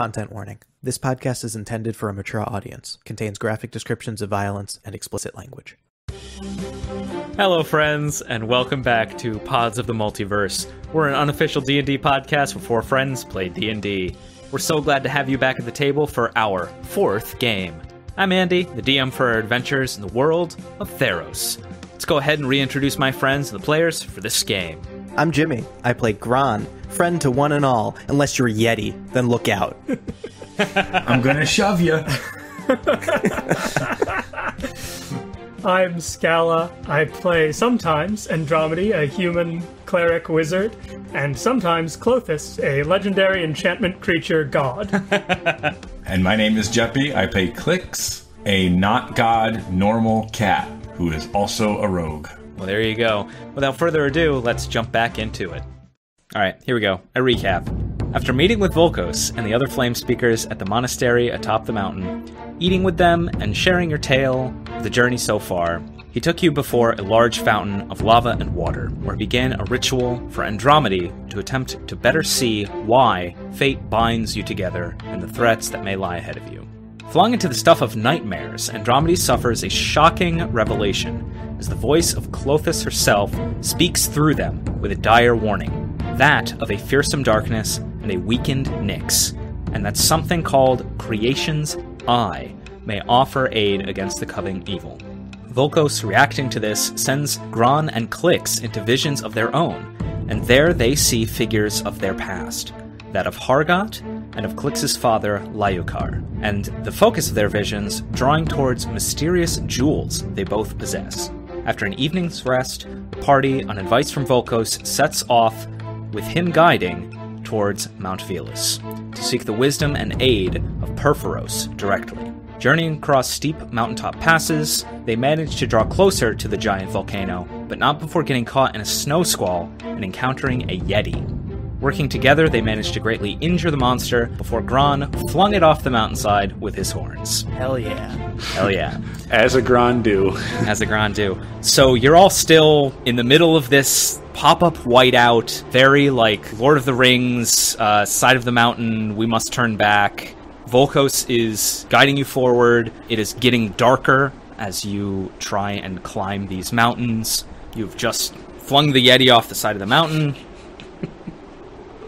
Content warning. This podcast is intended for a mature audience, contains graphic descriptions of violence and explicit language. Hello, friends, and welcome back to Pods of the Multiverse. We're an unofficial D&D podcast where four friends play D&D. We're so glad to have you back at the table for our fourth game. I'm Andy, the DM for our adventures in the world of Theros. Let's go ahead and reintroduce my friends and the players for this game. I'm Jimmy. I play Gron, friend to one and all. Unless you're a Yeti, then look out. I'm gonna shove you. I'm Scala. I play sometimes Endromide, a human cleric wizard, and sometimes Klothys, a legendary enchantment creature god. And my name is Geppi. I play Klyx, a not god normal cat who is also a rogue. Well, there you go. Without further ado, let's jump back into it. All right, here we go. A recap. After meeting with Volkos and the other flame speakers at the monastery atop the mountain, eating with them and sharing your tale of the journey so far, he took you before a large fountain of lava and water, where began a ritual for Endromide to attempt to better see why fate binds you together and the threats that may lie ahead of you. Flung into the stuff of nightmares, Endromide suffers a shocking revelation as the voice of Klothys herself speaks through them with a dire warning that of a fearsome darkness and a weakened Nyx, and that something called Creation's Eye may offer aid against the coming evil. Volkos, reacting to this, sends Gron and Klyx into visions of their own, and there they see figures of their past that of Hargot and of Klyx's father, Lyukar, and the focus of their visions drawing towards mysterious jewels they both possess. After an evening's rest, the party, on advice from Volkos, sets off with him guiding towards Mount Velus to seek the wisdom and aid of Purphoros directly. Journeying across steep mountaintop passes, they manage to draw closer to the giant volcano, but not before getting caught in a snow squall and encountering a Yeti. Working together, they managed to greatly injure the monster before Gron flung it off the mountainside with his horns. Hell yeah. Hell yeah. As a Grand do. as a Grand do. So you're all still in the middle of this pop-up whiteout, very like Lord of the Rings, uh, side of the mountain. We must turn back. Volkos is guiding you forward. It is getting darker as you try and climb these mountains. You've just flung the Yeti off the side of the mountain.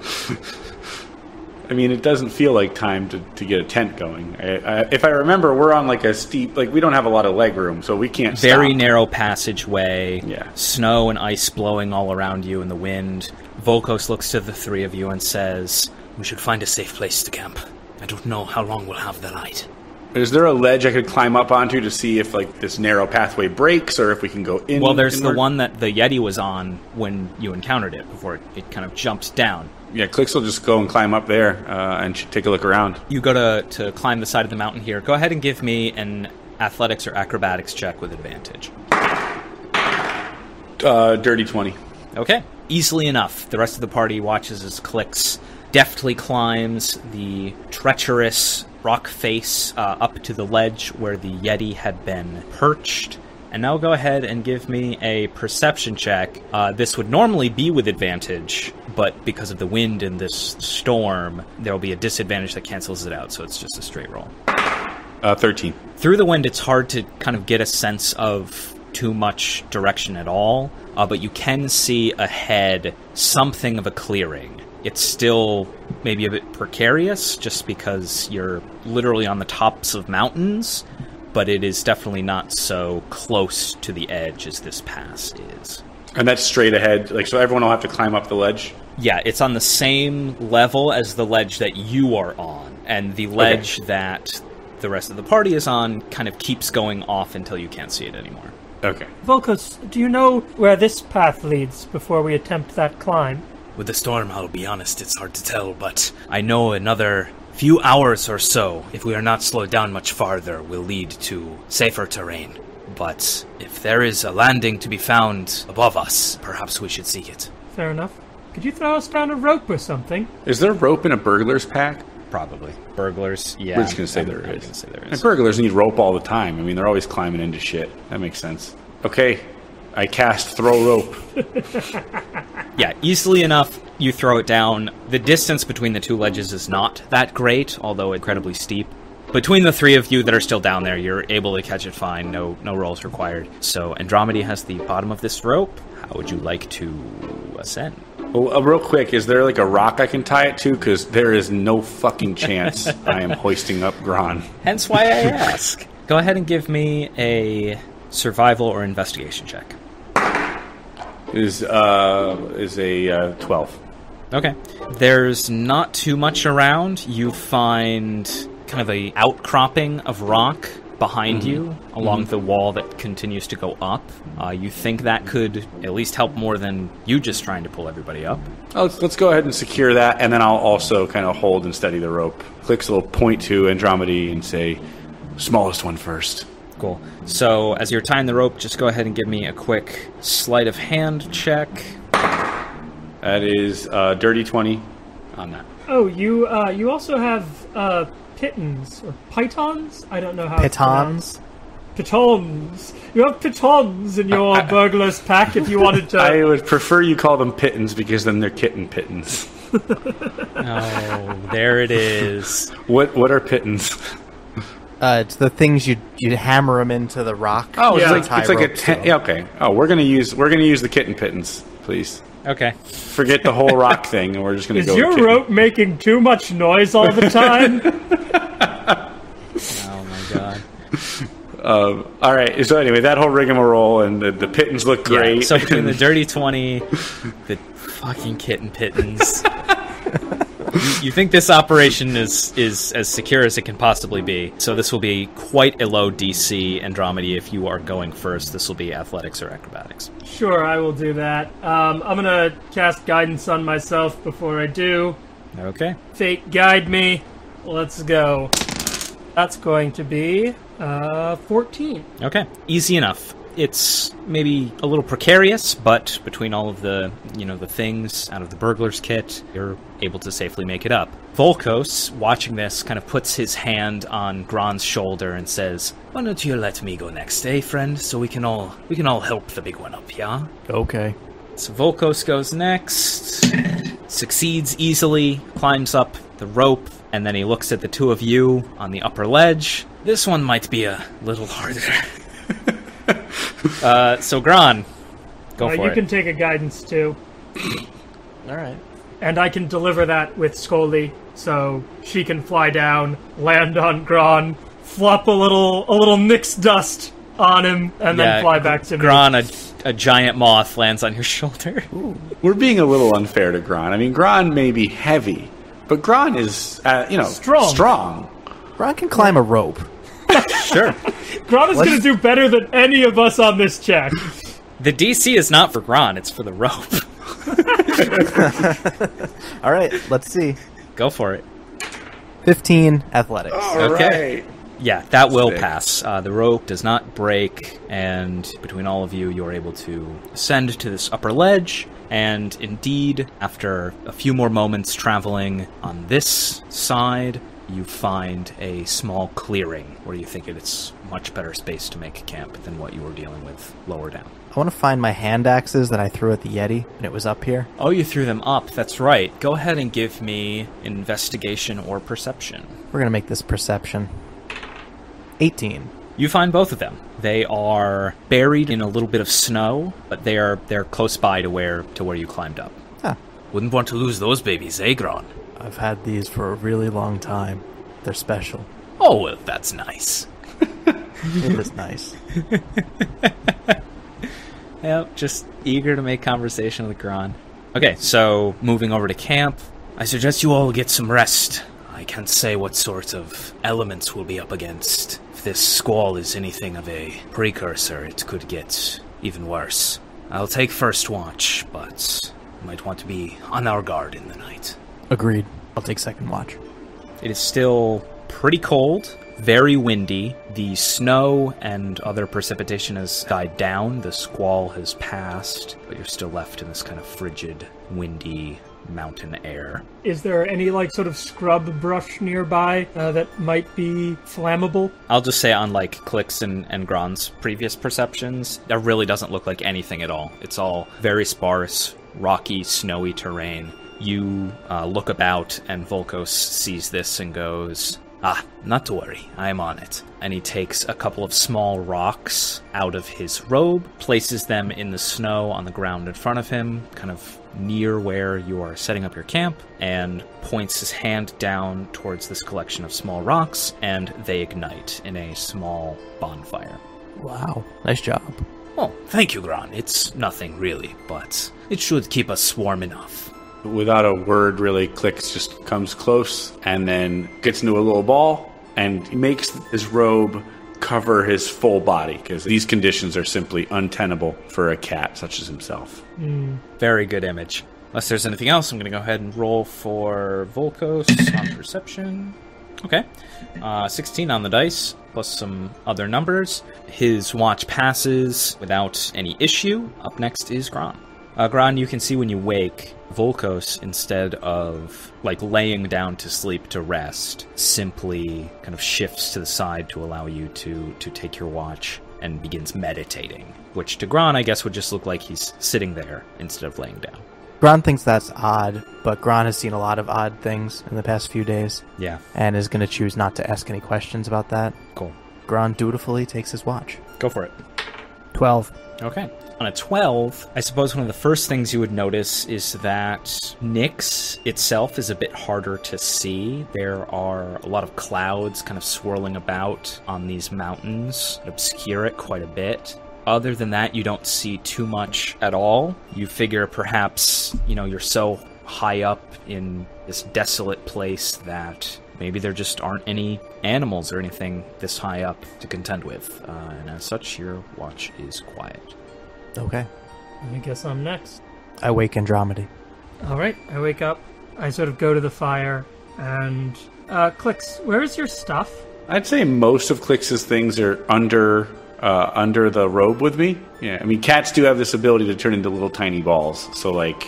I mean, it doesn't feel like time to, to get a tent going. I, I, if I remember, we're on like a steep, like we don't have a lot of leg room, so we can't. Very stop. narrow passageway. Yeah. Snow and ice blowing all around you in the wind. Volkos looks to the three of you and says, We should find a safe place to camp. I don't know how long we'll have the light. Is there a ledge I could climb up onto to see if like this narrow pathway breaks, or if we can go in? Well, there's the one that the Yeti was on when you encountered it before it, it kind of jumped down. Yeah, Klyx will just go and climb up there uh, and take a look around. You go to, to climb the side of the mountain here. Go ahead and give me an athletics or acrobatics check with advantage. Uh, dirty twenty. Okay. Easily enough. The rest of the party watches as Klyx deftly climbs the treacherous rock face uh, up to the ledge where the Yeti had been perched. And now go ahead and give me a perception check. Uh, this would normally be with advantage, but because of the wind and this storm, there will be a disadvantage that cancels it out, so it's just a straight roll. Uh, Thirteen. Through the wind, it's hard to kind of get a sense of too much direction at all, uh, but you can see ahead something of a clearing. It's still maybe a bit precarious just because you're literally on the tops of mountains, but it is definitely not so close to the edge as this pass is. And that's straight ahead. Like so, everyone will have to climb up the ledge. Yeah, it's on the same level as the ledge that you are on, and the ledge that the rest of the party is on kind of keeps going off until you can't see it anymore. Okay. Volkos, do you know where this path leads before we attempt that climb? With the storm, I'll be honest, it's hard to tell, but I know another few hours or so, if we are not slowed down much farther, will lead to safer terrain. But if there is a landing to be found above us, perhaps we should seek it. Fair enough. Could you throw us down a rope or something? Is there rope in a burglar's pack? Probably. Burglars, yeah. We're just gonna say I'm- there I'm is. gonna say there And burglars need rope all the time. I mean, they're always climbing into shit. That makes sense. Okay, I cast throw rope. Yeah, easily enough. You throw it down. The distance between the two ledges is not that great, although incredibly steep. Between the three of you that are still down there, you're able to catch it fine. No, no rolls required. So Endromide has the bottom of this rope. How would you like to ascend? Well, uh, real quick, is there like a rock I can tie it to? Because there is no fucking chance I am hoisting up Gron. Hence why I ask. Go ahead and give me a survival or investigation check. Is uh is a uh, twelve. Okay. There's not too much around. You find kind of a outcropping of rock behind you along the wall that continues to go up. Uh, you think that could at least help more than you just trying to pull everybody up. Oh, let's, let's go ahead and secure that, and then I'll also kind of hold and steady the rope. Klyx a little point to Endromide and say, "Smallest one first. Cool. So as you're tying the rope, just go ahead and give me a quick sleight of hand check. That is uh, dirty twenty on that. Oh, you uh, you also have uh, pitons or pythons? I don't know how. it's pronounced. Pitons. Pitons. You have pitons in your burglar's pack if you wanted to. I would prefer you call them pittons because then they're kitten pittons. Oh, there it is. What what are pittons? Uh, it's the things you you hammer them into the rock. Oh, Yeah. it's like it's like a ten, yeah, okay. Oh, we're gonna use we're gonna use the kitten pittons, please. Okay. Forget the whole rock thing, and we're just gonna Is go. your with rope making too much noise all the time? Oh my god. Um, all right. So anyway, that whole rigmarole and the, the pittons look Yeah, great. so between the dirty 20, the fucking kitten pittons. You, think this operation is is as secure as it can possibly be. So this will be quite a low DC Endromide if you are going first. This will be athletics or acrobatics. sure, I will do that. Um, I'm gonna cast guidance on myself before I do. Okay. Fate guide me. Let's go. That's going to be uh, 14. Okay. Easy enough. It's maybe a little precarious, but between all of the, you know, the things out of the burglar's kit, you're able to safely make it up. Volkos, watching this, kind of puts his hand on Gron's shoulder and says, "Why don't you let me go next, eh, friend? So we can all we can all help the big one up, yeah?" Okay. So Volkos goes next, succeeds easily, climbs up the rope, and then he looks at the two of you on the upper ledge. This one might be a little harder. uh, so Gron, go Uh, for you it. can take a guidance too. All right. And I can deliver that with Scully, so she can fly down, land on Gron, flop a little a little Nyx dust on him, and Yeah, then fly back to me. Gron, a, a giant moth lands on your shoulder. We're being a little unfair to Gron. I mean, Gron may be heavy, but Gron is, uh, you know, Strong. Strong. Ron can climb a rope. Sure. Gron is going to do better than any of us on this check. The DC is not for Gron; it's for the rope. All right. Let's see. go for it. Fifteen athletics. Okay. Yeah, that will Sick. pass. Uh, the rope does not break, and between all of you, you're able to ascend to this upper ledge. And indeed, after a few more moments traveling on this side, you find a small clearing where you think it's much better space to make a camp than what you were dealing with lower down. I want to find my hand axes that I threw at the Yeti, and it was up here. Oh, you threw them up. That's right. Go ahead and give me investigation or perception. We're gonna make this perception. Eighteen. You find both of them. They are buried in a little bit of snow, but they are they're close by to where to where you climbed up. Ah, Wouldn't want to lose those babies, eh, Gron? I've had these for a really long time. They're special. Oh, well, that's nice. It is nice. Yep, just eager to make conversation with Gron. Okay, so moving over to camp, I suggest you all get some rest. I can't say what sort of elements we'll be up against. If this squall is anything of a precursor, it could get even worse. I'll take first watch, but might want to be on our guard in the night. Agreed. I'll take second watch. It is still pretty cold, very windy. The snow and other precipitation has died down. The squall has passed, but you're still left in this kind of frigid, windy mountain air. Is there any like sort of scrub brush nearby uh, that might be flammable? I'll just say, unlike Klyx and, and Gron's previous perceptions, there really doesn't look like anything at all. It's all very sparse, rocky, snowy terrain. You uh, look about, and Volkos sees this and goes, Ah, not to worry, I'm on it. And he takes a couple of small rocks out of his robe, places them in the snow on the ground in front of him, kind of near where you are setting up your camp, and points his hand down towards this collection of small rocks, and they ignite in a small bonfire. Wow. Nice job. Oh, thank you, Gron. It's nothing really, but it should keep us warm enough. Without a word, really, Klyx just comes close and then gets into a little ball and makes his robe cover his full body because these conditions are simply untenable for a cat such as himself. Very good image. Unless there's anything else, I'm going to go ahead and roll for Volkos on perception. Okay. Uh, 16 on the dice, plus some other numbers. His watch passes without any issue. Up next is Gron. Uh, Gron, you can see when you wake, Volkos, instead of like laying down to sleep to rest, simply kind of shifts to the side to allow you to to take your watch and begins meditating. Which to Gron, I guess, would just look like he's sitting there instead of laying down. Gron thinks that's odd, but Gron has seen a lot of odd things in the past few days Yeah, and is going to choose not to ask any questions about that. cool. Gron dutifully takes his watch. Go for it. 12. Okay. On a 12, I suppose one of the first things you would notice is that Nyx itself is a bit harder to see. There are a lot of clouds kind of swirling about on these mountains obscure it quite a bit. Other than that, you don't see too much at all. You figure perhaps, you know, you're so high up in this desolate place that maybe there just aren't any animals or anything this high up to contend with. Uh, and as such, your watch is quiet. Okay. I guess I'm next. I wake Endromide. All right, I wake up. I sort of go to the fire and uh, Klyx. Where's your stuff? I'd say most of Klyx's things are under uh, under the robe with me. Yeah, I mean cats do have this ability to turn into little tiny balls. So like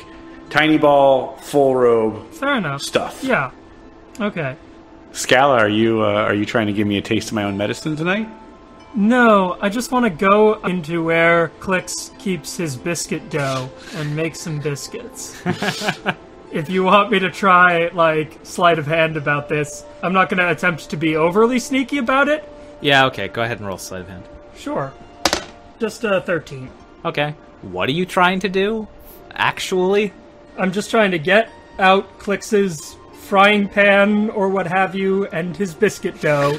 tiny ball, full robe, Fair enough. stuff. Yeah. Okay. Scala, are you uh, are you trying to give me a taste of my own medicine tonight? No, I just want to go into where Klyx keeps his biscuit dough and make some biscuits. if you want me to try, like, sleight of hand about this, I'm not going to attempt to be overly sneaky about it. Yeah, okay, go ahead and roll sleight of hand. Sure. Just uh, 13. Okay. What are you trying to do? Actually? I'm just trying to get out Klyx's frying pan or what have you and his biscuit dough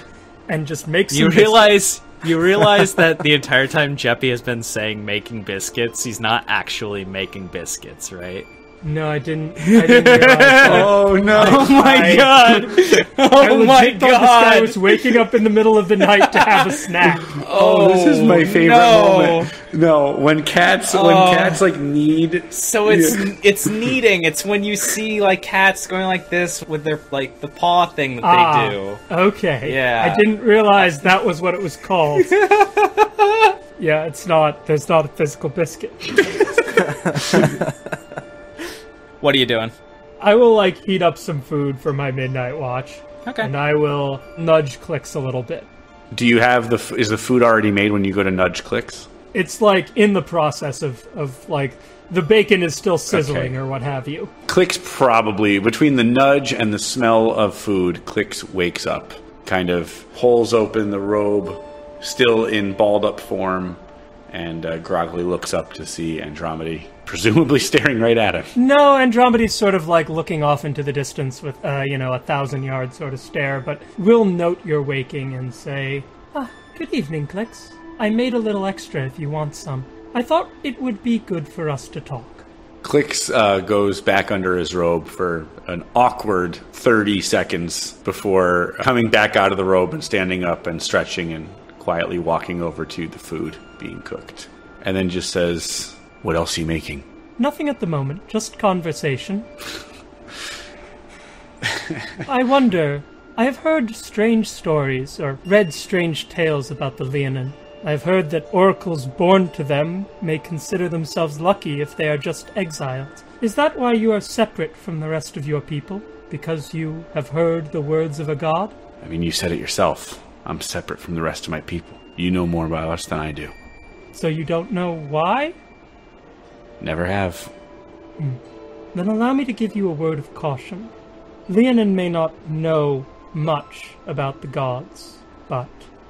and just make some You realize you realize that the entire time Geppi has been saying making biscuits, he's not actually making biscuits, right? No, I didn't. I didn't realize that. Oh no! Oh my I- god! I Oh legit my thought this guy was waking up in the middle of the night to have a snack. Oh, this is my favorite no. moment. No, when cats when Oh. cats like need So it's it's kneading. It's when you see like cats going like this with their like the paw thing that Ah, they do. Okay. Yeah. I didn't realize that was what it was called. yeah, it's not. There's not a physical biscuit. What are you doing? I will like heat up some food for my midnight watch, Okay. and I will nudge Klyx a little bit. Do you have the is the food already made when you go to nudge Klyx? It's like in the process of of like the bacon is still sizzling Okay. or what have you. Klyx probably between the nudge and the smell of food, Klyx wakes up, kind of holes open the robe, still in balled up form, and uh, groggily looks up to see Endromide, presumably staring right at him. No, Endromide's sort of like looking off into the distance with, uh, you know, a thousand yard sort of stare, but will note your waking and say, Ah, good evening, Klyx. I made a little extra if you want some. I thought it would be good for us to talk. Klyx uh, goes back under his robe for an awkward 30 seconds before coming back out of the robe and standing up and stretching and quietly walking over to the food being cooked. And then just says, What else are you making? Nothing at the moment, just conversation. I wonder. I have heard strange stories, or read strange tales about the Leonin. I have heard that oracles born to them may consider themselves lucky if they are just exiled. Is that why you are separate from the rest of your people? Because you have heard the words of a god? I mean, you said it yourself. I'm separate from the rest of my people. You know more about us than I do. So you don't know why? Never have. Mm. then allow me to give you a word of caution. Leonin may not know much about the gods, but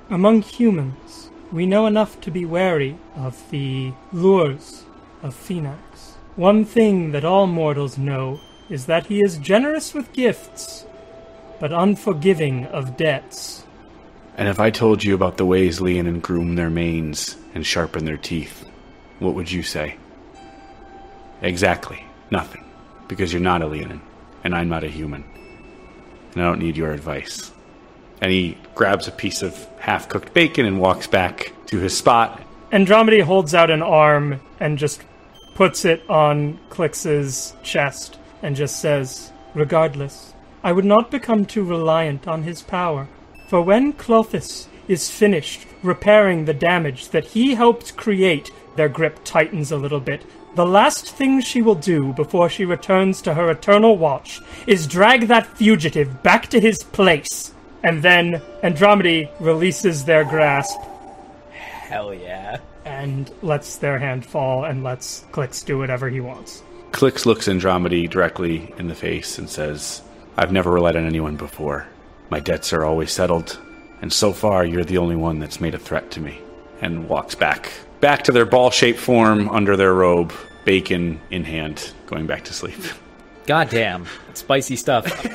among humans, we know enough to be wary of the lures of Phenax. One thing that all mortals know is that he is generous with gifts, but unforgiving of debts. And if I told you about the ways Leonin groom their manes and sharpen their teeth, what would you say? Exactly. Nothing. Because you're not a Leonin, and I'm not a human. And I don't need your advice. And he grabs a piece of half cooked bacon and walks back to his spot. Endromide holds out an arm and just puts it on Klyx's chest and just says, Regardless, I would not become too reliant on his power. For when Klothys is finished repairing the damage that he helped create, their grip tightens a little bit. The last thing she will do before she returns to her eternal watch is drag that fugitive back to his place. And then Endromide releases their grasp Hell yeah. and lets their hand fall and lets Klyx do whatever he wants. Klyx looks Endromide directly in the face and says, I've never relied on anyone before. My debts are always settled, and so far you're the only one that's made a threat to me. And walks back. Back to their ball shaped form under their robe, bacon in hand, going back to sleep. God damn. Spicy stuff.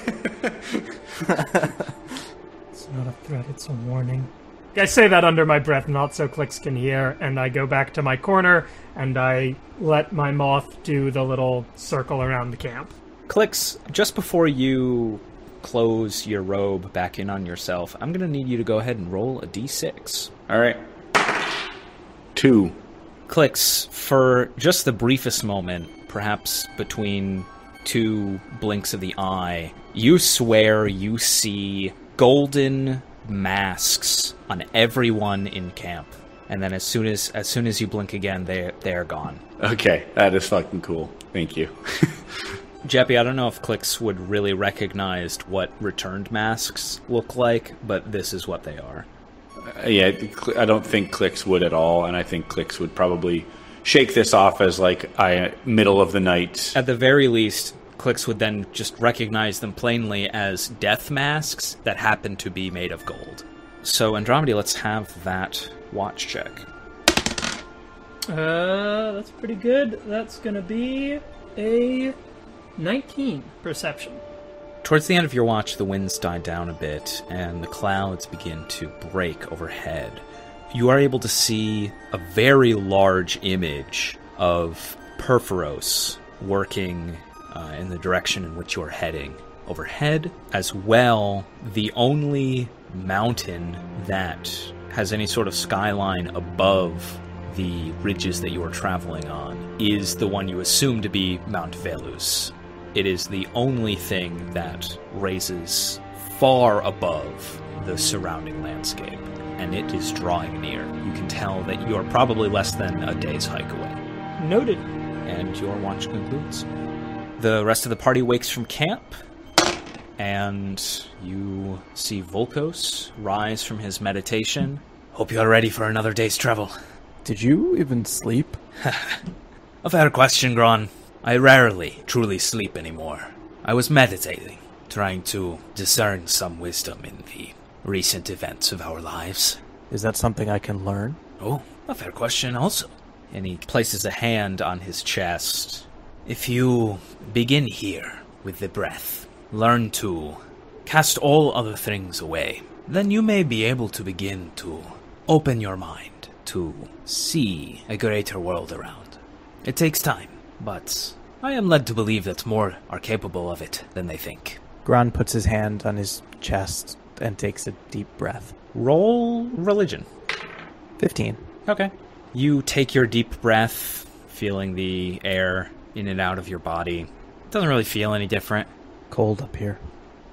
It's not a threat, it's a warning. I say that under my breath, not so Klyx can hear, and I go back to my corner and I let my moth do the little circle around the camp. Klyx, just before you close your robe back in on yourself, I'm going to need you to go ahead and roll a d6. All right. Two. Klyx, for just the briefest moment, perhaps between two blinks of the eye, you swear you see golden masks on everyone in camp. And then as soon as as soon as you blink again, they they are gone. Okay, that is fucking cool. Thank you. Geppi, I don't know if Klyx would really recognize what returned masks look like, but this is what they are. Uh, yeah, I don't think Klyx would at all, and I think Klyx would probably shake this off as like I middle of the night. At the very least, Klyx would then just recognize them plainly as death masks that happen to be made of gold. So, Endromide, let's have that watch check. Uh, that's pretty good. That's gonna be a 19 perception. Towards the end of your watch, the winds die down a bit and the clouds begin to break overhead. You are able to see a very large image of Purphoros working uh, in the direction in which you're heading. Overhead, as well, the only mountain that has any sort of skyline above the ridges that you are traveling on is the one you assume to be Mount Velus. It is the only thing that raises far above the surrounding landscape, and it is drawing near. You can tell that you are probably less than a day's hike away. Noted. And your watch concludes. The rest of the party wakes from camp, and you see Volkos rise from his meditation. Hope you are ready for another day's travel. Did you even sleep? A fair question, Gron. I rarely truly sleep anymore. I was meditating, trying to discern some wisdom in the recent events of our lives. Is that something I can learn? Oh, a fair question also. And he places a hand on his chest. If you begin here with the breath, learn to cast all other things away, then you may be able to begin to open your mind to see a greater world around. It takes time, but I am led to believe that more are capable of it than they think. Gron puts his hand on his chest and takes a deep breath. Roll religion. 15. Okay. You take your deep breath, feeling the air in and out of your body. It Doesn't really feel any different. Cold up here.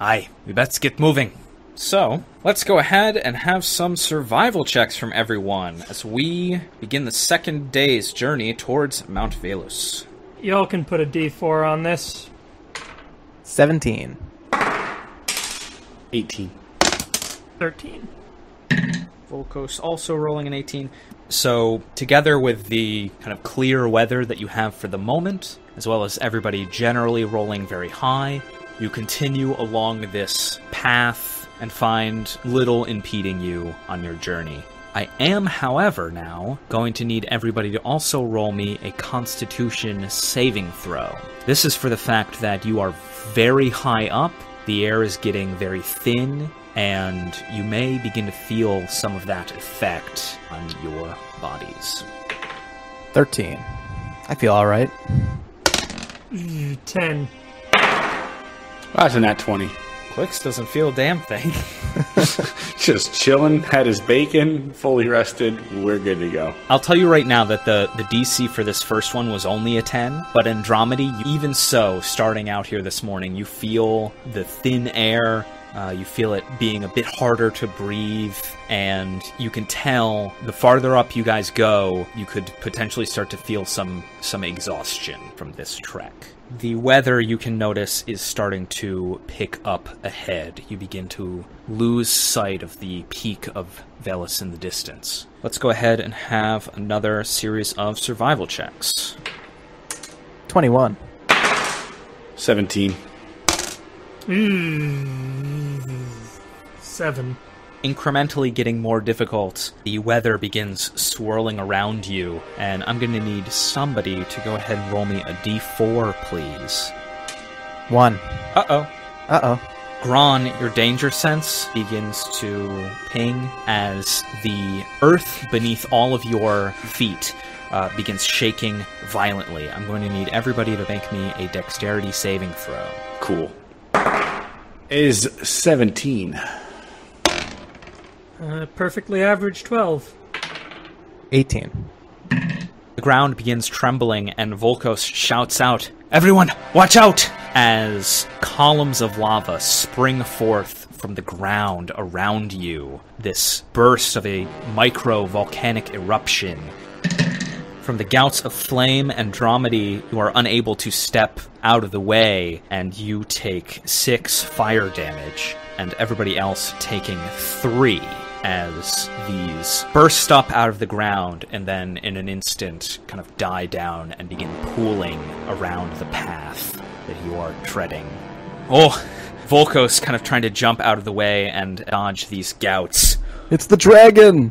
Aye, we best get moving. So, let's go ahead and have some survival checks from everyone as we begin the second day's journey towards Mount Velus. Y'all can put a d4 on this. 17. 18. 13. Volkos also rolling an 18. So, together with the kind of clear weather that you have for the moment, as well as everybody generally rolling very high, you continue along this path and find little impeding you on your journey. I am, however, now going to need everybody to also roll me a Constitution saving throw. This is for the fact that you are very high up, the air is getting very thin, and you may begin to feel some of that effect on your bodies. 13. I feel alright. Ten. That's a nat 20. Klyx doesn't feel a damn thing. Just chilling, had his bacon, fully rested. We're good to go. I'll tell you right now that the, the DC for this first one was only a 10, but Endromide, even so, starting out here this morning, you feel the thin air, uh, you feel it being a bit harder to breathe, and you can tell the farther up you guys go, you could potentially start to feel some some exhaustion from this trek. The weather you can notice is starting to pick up ahead. You begin to lose sight of the peak of Velus in the distance. Let's go ahead and have another series of survival checks. 21. 17. Hmm. Seven. Incrementally getting more difficult. The weather begins swirling around you, and I'm going to need somebody to go ahead and roll me a d4, please. 1. Uh oh. Uh oh. Gron, your danger sense begins to ping as the earth beneath all of your feet uh, begins shaking violently. I'm going to need everybody to make me a dexterity saving throw. Cool. Is 17. Uh, perfectly average twelve. 18. The ground begins trembling, and Volkos shouts out, Everyone, watch out! As columns of lava spring forth from the ground around you. This burst of a micro volcanic eruption. From the gouts of flame and Endromide, you are unable to step out of the way, and you take six fire damage, and everybody else taking three as these burst up out of the ground and then in an instant kind of die down and begin pooling around the path that you are treading. Oh, Volkos kind of trying to jump out of the way and dodge these gouts. It's the dragon!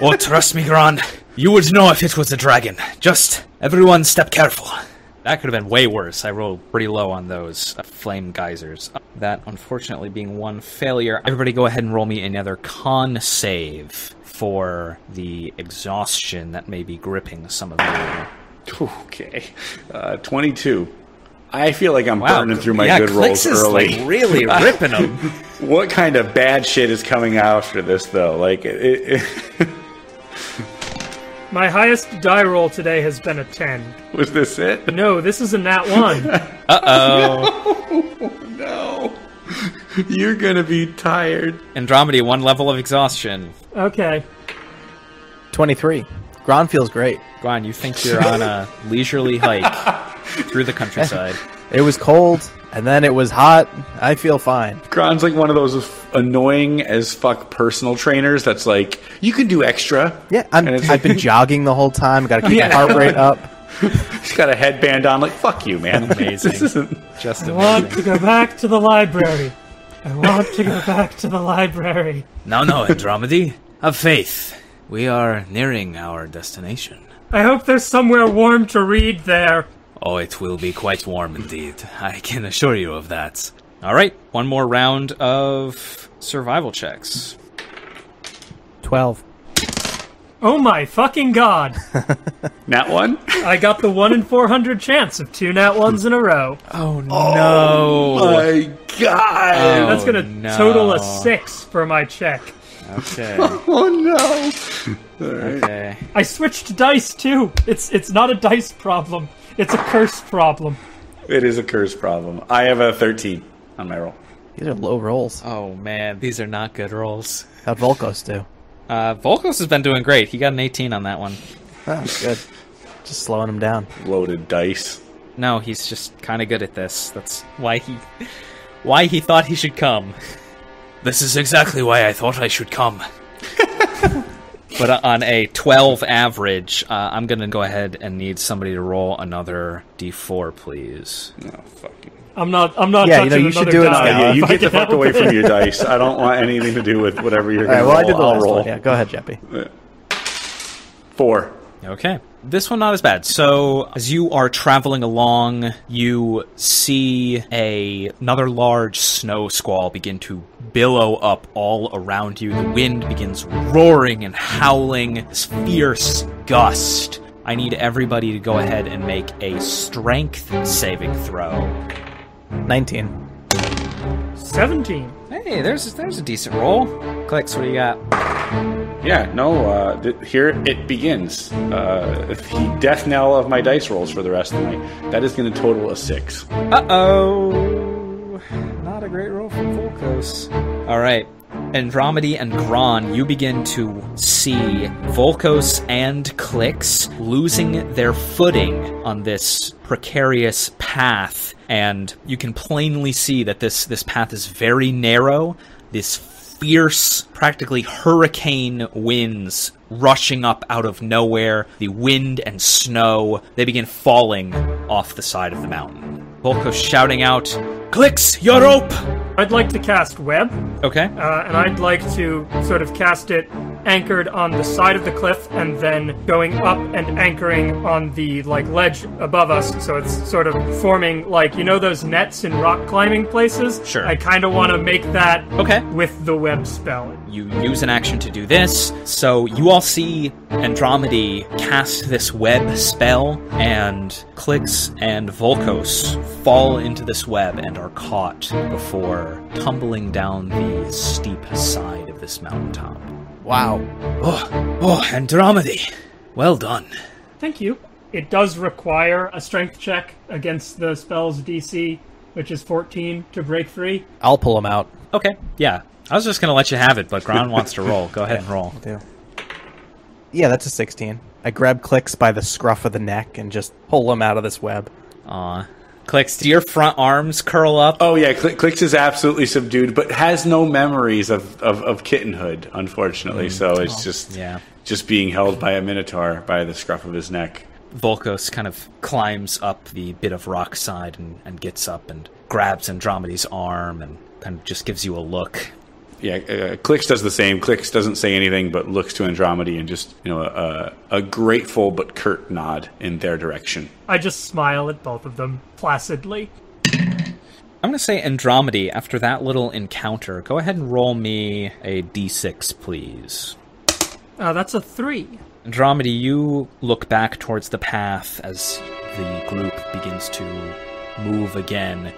Oh, trust me, Gron. You would know if it was a dragon. Just everyone step careful. That could have been way worse. I rolled pretty low on those uh, flame geysers. That, unfortunately, being one failure. Everybody go ahead and roll me another con save for the exhaustion that may be gripping some of you. Okay. Uh, 22. I feel like I'm Wow, burning through my yeah, good rolls early. like, really ripping them. What kind of bad shit is coming out after this, though? Like, it, it, My highest die roll today has been a ten. was this it? No, this is a nat one. Uh-oh. No. You're gonna be tired. Endromide, one level of exhaustion. okay. 23. Gron feels great. Go on, you think you're on a leisurely hike through the countryside. It was cold, and then it was hot. I feel fine. Gron's like one of those annoying as fuck personal trainers that's like, you can do extra. Yeah, I'm, And I've been jogging the whole time. Got to keep Yeah. my heart rate up. He's got a headband on, like, fuck you, man. Amazing. This isn't. Just I want to go back to the library. I want to go back to the library. No, no, Endromide. Have faith. We are nearing our destination. I hope there's somewhere warm to read there. Oh, it will be quite warm indeed. I can assure you of that. All right, one more round of survival checks. 12. Oh my fucking god! Nat one? I got the 1 in 400 chance of two nat 1s in a row. Oh, oh no! Oh My God. That's oh, gonna no. total a 6 for my check. Okay. Oh, no. Okay. I switched dice too. It's it's not a dice problem. It's a curse problem. It is a curse problem. I have a 13 on my roll. These are low rolls. Oh man, these are not good rolls. How'd Volkos do? Uh, Volkos has been doing great. He got an 18 on that one. Oh, good. Just slowing him down. Loaded dice. No, he's just kind of good at this. That's why he, why he thought he should come. This is exactly why I thought I should come. but on a 12 average, uh, I'm going to go ahead and need somebody to roll another d4, please. No, fucking. I'm not. I'm not Yeah, you know, you should do it die. Yeah, you get the fuck away from your dice. I don't want anything to do with whatever you're All right, going to well, I roll. did the I'll last roll. one. Yeah, go ahead, Geppi. Four. Okay. This one not as bad. So as you are traveling along, you see a another large snow squall begin to billow up all around you. The wind begins roaring and howling, this fierce gust. I need everybody to go ahead and make a strength saving throw. 19. Seventeen. Hey, there's there's a decent roll. Klyx, what do you got? Yeah, no, uh, th- here it begins. Uh, the death knell of my dice rolls for the rest of the night. That is going to total a six. Uh oh. Not a great roll from Volkos. Alright. Endromide and Gron, you begin to see Volkos and Klyx losing their footing on this precarious path, and you can plainly see that this, this path is very narrow. This fierce, practically hurricane winds rushing up out of nowhere. The wind and snow, they begin falling off the side of the mountain. Volkos shouting out, Klyx, your rope! I'd like to cast web, Okay. uh, and I'd like to sort of cast it anchored on the side of the cliff, and then going up and anchoring on the like ledge above us. So it's sort of forming like you know those nets in rock climbing places. Sure. I kind of want to make that Okay. with the web spell. You use an action to do this. So you all see Endromide cast this web spell, and Klyx and Volkos fall into this web and are caught before tumbling down the steep side of this mountaintop. Wow. Oh, oh, Endromide. Well done. Thank you. It does require a strength check against the spell's DC, which is 14 to break free. I'll pull him out. Okay, yeah. I was just gonna let you have it, but Gron wants to roll. Go ahead and roll. Do. Yeah, that's a 16. I grab Klyx by the scruff of the neck and just pull him out of this web. Aw. Klyx, do your front arms curl up? Oh yeah, Cl- Klyx is absolutely subdued, but has no memories of, of, of kittenhood, unfortunately. Mm. So it's just yeah. just being held by a minotaur by the scruff of his neck. Volkos kind of climbs up the bit of rock side and, and gets up and grabs Endromide's arm and kind of just gives you a look. Yeah, uh, Klyx does the same. Klyx doesn't say anything, but looks to Endromide and just you know a, a grateful but curt nod in their direction. I just smile at both of them placidly. I'm going to say Endromide, after that little encounter, go ahead and roll me a d6, please. Uh, that's a three. Endromide, you look back towards the path as the group begins to move again,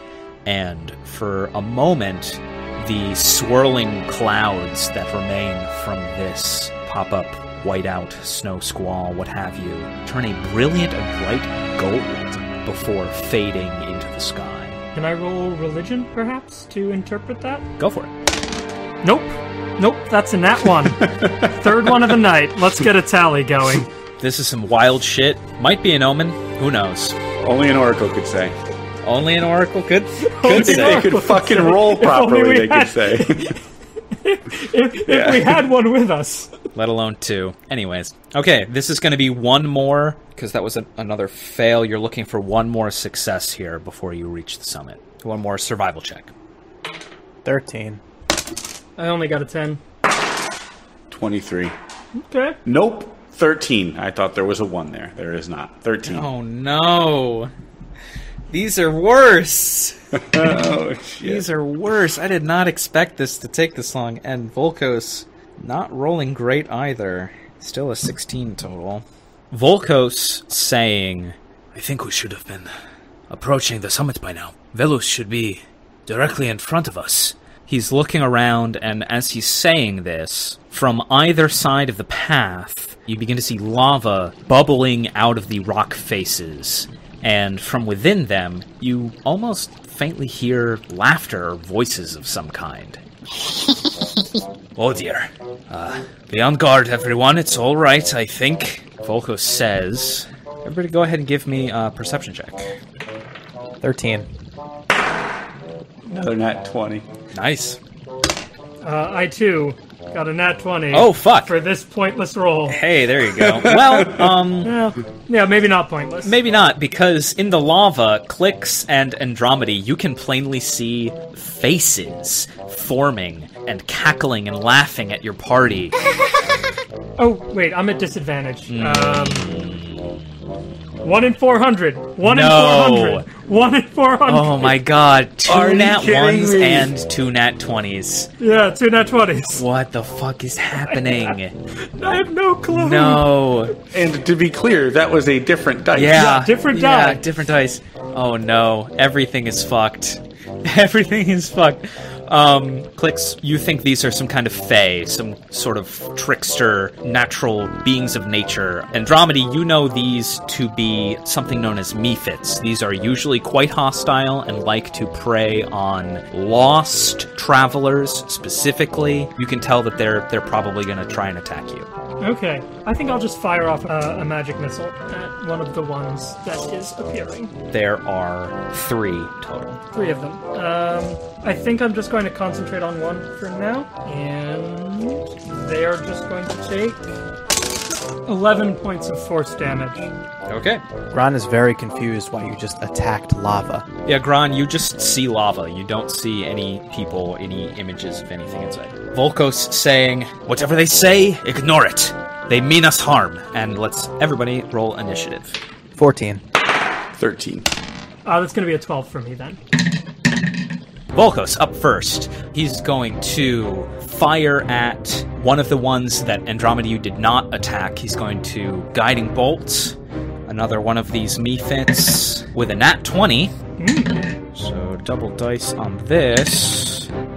and for a moment, the swirling clouds that remain from this pop up whiteout, snow squall, what have you, turn a brilliant and bright gold before fading into the sky. Can I roll religion, perhaps, to interpret that? Go for it. Nope. Nope, that's a nat one. Third one of the night. Let's get a tally going. This is some wild shit. Might be an omen. Who knows? Only an oracle could say. Only an oracle could could say. They could fucking roll If properly. we They could had- say. If, if Yeah. we had one with us. let alone two. Anyways, okay, this is going to be one more because that was a, another fail. You're looking for one more success here before you reach the summit. One more survival check. 13. I only got a 10. Twenty-three. Okay. Nope. Thirteen. I thought there was a one there. There is not. Thirteen. Oh no, these are worse. Oh, shit. These are worse. I did not expect this to take this long, and Volkos not rolling great either. Still a 16 total. Volkos saying, I think we should have been approaching the summit by now. Velus should be directly in front of us. He's looking around, and as he's saying this, from either side of the path, you begin to see lava bubbling out of the rock faces. And from within them, you almost faintly hear laughter or voices of some kind. oh dear. Uh, be on guard, everyone. It's all right, I think. Volko says. Everybody go ahead and give me a perception check. 13. Another nat twenty. Nice. Uh, I too Got a nat 20. Oh, fuck. For this pointless roll. Hey, there you go. Well, um, Well, yeah, maybe not pointless. maybe not, because in the lava, Klyx and Endromide, you can plainly see faces forming and cackling and laughing at your party. Oh, wait, I'm at disadvantage. Hmm. Um, one in 400. One No. in 400. One in 400. Oh my god, two Are nat ones me? and two nat 20s. Yeah, two nat 20s. What the fuck is happening? I have no clue. No. And to be clear, that was a different dice. Yeah. different dice. yeah, die. different dice. Oh no, everything is fucked. Everything is fucked. Um, Klyx, you think these are some kind of fae, some sort of trickster, natural beings of nature. Endromide, you know these to be something known as mephits. These are usually quite hostile and like to prey on lost travelers specifically. You can tell that they're they're probably going to try and attack you. Okay, I think I'll just fire off uh, a magic missile at one of the ones that is appearing. There are three total. Three of them. Um, I think I'm just going to concentrate on one for now, and they are just going to take 11 points of force damage. Okay. Gron is very confused why you just attacked lava. Yeah, Gron, you just see lava. You don't see any people, any images of anything inside. Volkos saying, Whatever they say, ignore it. They mean us harm. And let's everybody roll initiative. 14. 13. Uh, that's going to be a 12 for me then. Volkos up first. He's going to fire at one of the ones that Endromide you did not attack. He's going to guiding bolt another one of these mephits with a nat 20. Hmm. So double dice on this.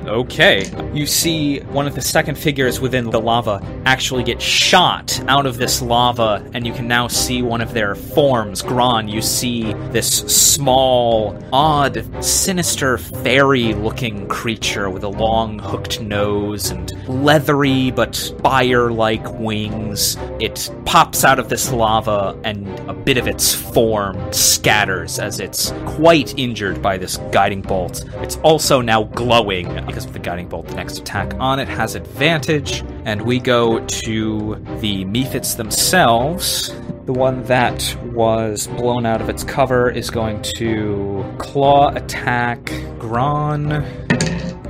Okay. You see one of the second figures within the lava actually get shot out of this lava, and you can now see one of their forms. Gron, you see this small, odd, sinister, fairy looking creature with a long hooked nose and leathery but fire like wings. It pops out of this lava, and a bit of its form scatters as it's quite injured by this guiding bolt. It's also now glowing because of the guiding bolt. The next attack on it has advantage, and we go to the Mephits themselves. The one that was blown out of its cover is going to claw attack Gron.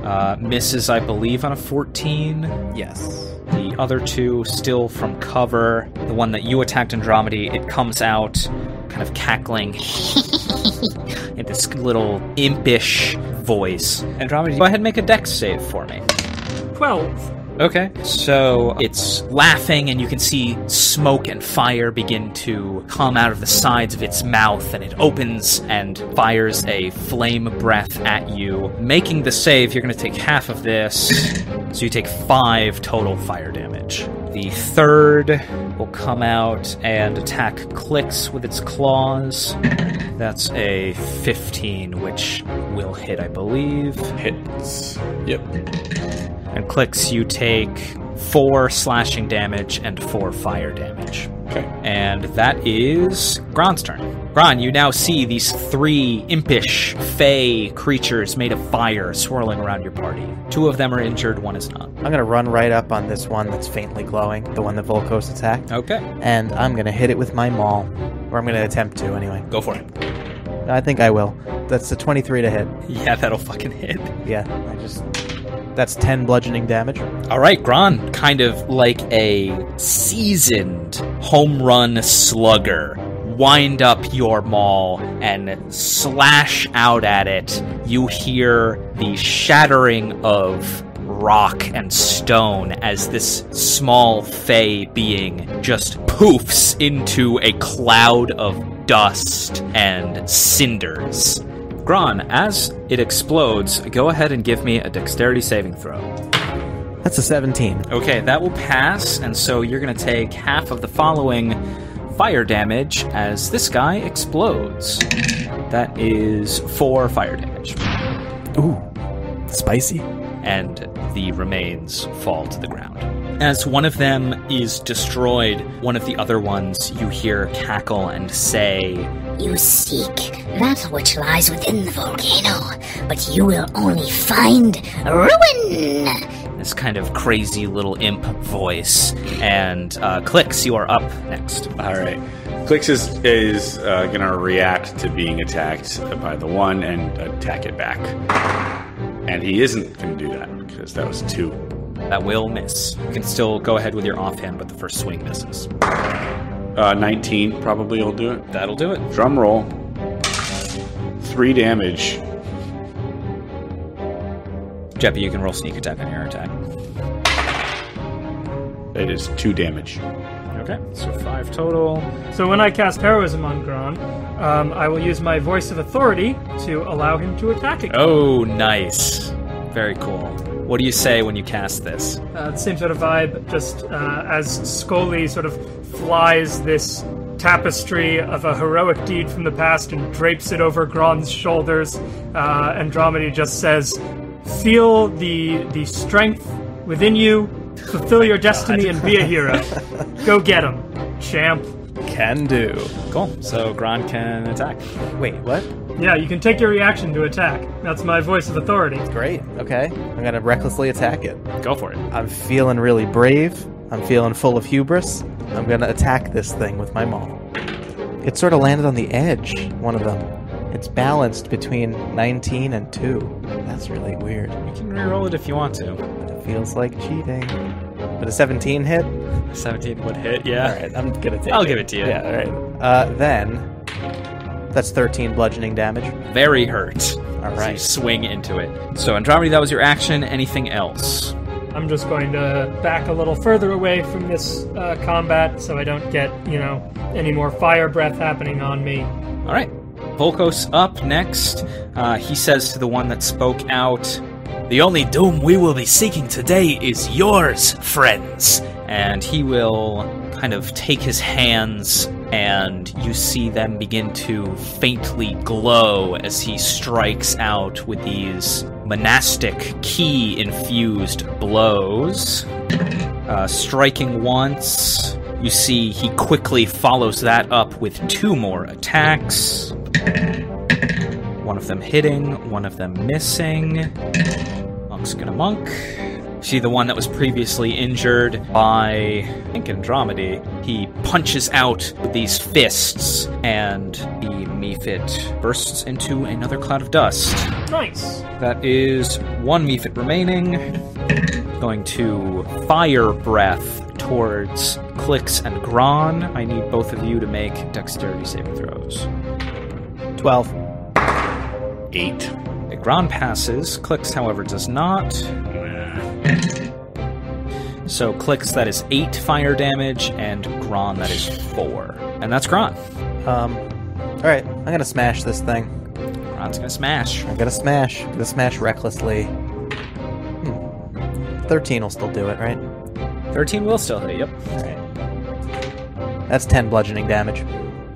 Uh, misses, I believe, on a 14. Yes. The other two still from cover. The one that you attacked Endromide, it comes out kind of cackling in this little impish voice. Endromide, go ahead and make a dex save for me. 12. Okay. So it's laughing, and you can see smoke and fire begin to come out of the sides of its mouth, and it opens and fires a flame breath at you. Making the save, you're going to take half of this, so you take five total fire damage. The third come out and attack Klyx with its claws. That's a 15, which will hit, I believe. Hits. Yep. And Klyx, you take four slashing damage and four fire damage. Okay. And that is Gron's turn. Gron, you now see these three impish, fey creatures made of fire swirling around your party. Two of them are injured, one is not. I'm gonna run right up on this one that's faintly glowing, the one that Volkos attacked, Okay, and I'm gonna hit it with my maul. Or I'm gonna attempt to anyway. go for it. I think I will. That's a 23 to hit. Yeah, that'll fucking hit. Yeah, I just. That's 10 bludgeoning damage. All right, Gron, kind of like a seasoned home run slugger, wind up your maul and slash out at it. You hear the shattering of rock and stone as this small fey being just poofs into a cloud of dust and cinders. Gron, as it explodes, go ahead and give me a dexterity saving throw. That's a 17. Okay, that will pass, and so you're going to take half of the following fire damage as this guy explodes. That is four fire damage, Ooh, spicy. and the remains fall to the ground. As one of them is destroyed, one of the other ones you hear cackle and say, You seek that which lies within the volcano, but you will only find ruin. This kind of crazy little imp voice. And uh, Klyx, you are up next. All right. Klyx is is uh, gonna react to being attacked by the one and attack it back. And he isn't gonna do that because that was two. That will miss. You can still go ahead with your offhand, but the first swing misses. Uh, 19 probably will do it. That'll do it. Drum roll. Three damage. Geppi, you can roll sneak attack on your attack. That is two damage. Okay, so five total. So when I cast heroism on Gron, um, I will use my voice of authority to allow him to attack again. Oh, nice. Very cool. What do you say when you cast this? Uh, the same sort of vibe, just uh, as Scully sort of flies this tapestry of a heroic deed from the past and drapes it over Gron's shoulders. Uh, Endromide just says, "Feel the the strength within you, fulfill your destiny, and be a hero. Go get him, champ." Can do. Cool. So Gron can attack. Wait, what? Yeah, you can take your reaction to attack. That's my voice of authority. Great. Okay. I'm gonna recklessly attack it. Go for it. I'm feeling really brave. I'm feeling full of hubris. I'm gonna attack this thing with my maul. It sort of landed on the edge, one of them. It's balanced between 19 and 2. That's really weird. You can reroll it if you want to. But it feels like cheating. But a 17 hit? 17 would hit, yeah. Alright, I'm gonna take I'll it. give it to you. Yeah, alright. Uh, then. That's 13 bludgeoning damage. Very hurt. Alright. As you swing into it. So Endromide, that was your action. Anything else? I'm just going to back a little further away from this uh, combat so I don't get, you know, any more fire breath happening on me. All right. Volkos up next. Uh, he says to the one that spoke out, The only doom we will be seeking today is yours, friends. And he will kind of take his hands, and you see them begin to faintly glow as he strikes out with these monastic ki infused blows. Uh, striking once, you see he quickly follows that up with two more attacks. One of them hitting, one of them missing. Monk's gonna monk. See the one that was previously injured by, I think, Endromide. He punches out with these fists, and the Mephit bursts into another cloud of dust. Nice. That is one Mephit remaining. Going to fire breath towards Klyx and Gron. I need both of you to make dexterity saving throws. 12. Eight. Okay, Gron passes. Klyx, however, does not. So Klyx, that is eight fire damage, and Gron, that is four. And that's Gron. Um, alright, I'm gonna smash this thing. Gron's gonna smash. I'm gonna smash. I'm gonna smash recklessly. Hmm. 13 will still do it, right? 13 will still hit, yep. Alright. That's 10 bludgeoning damage.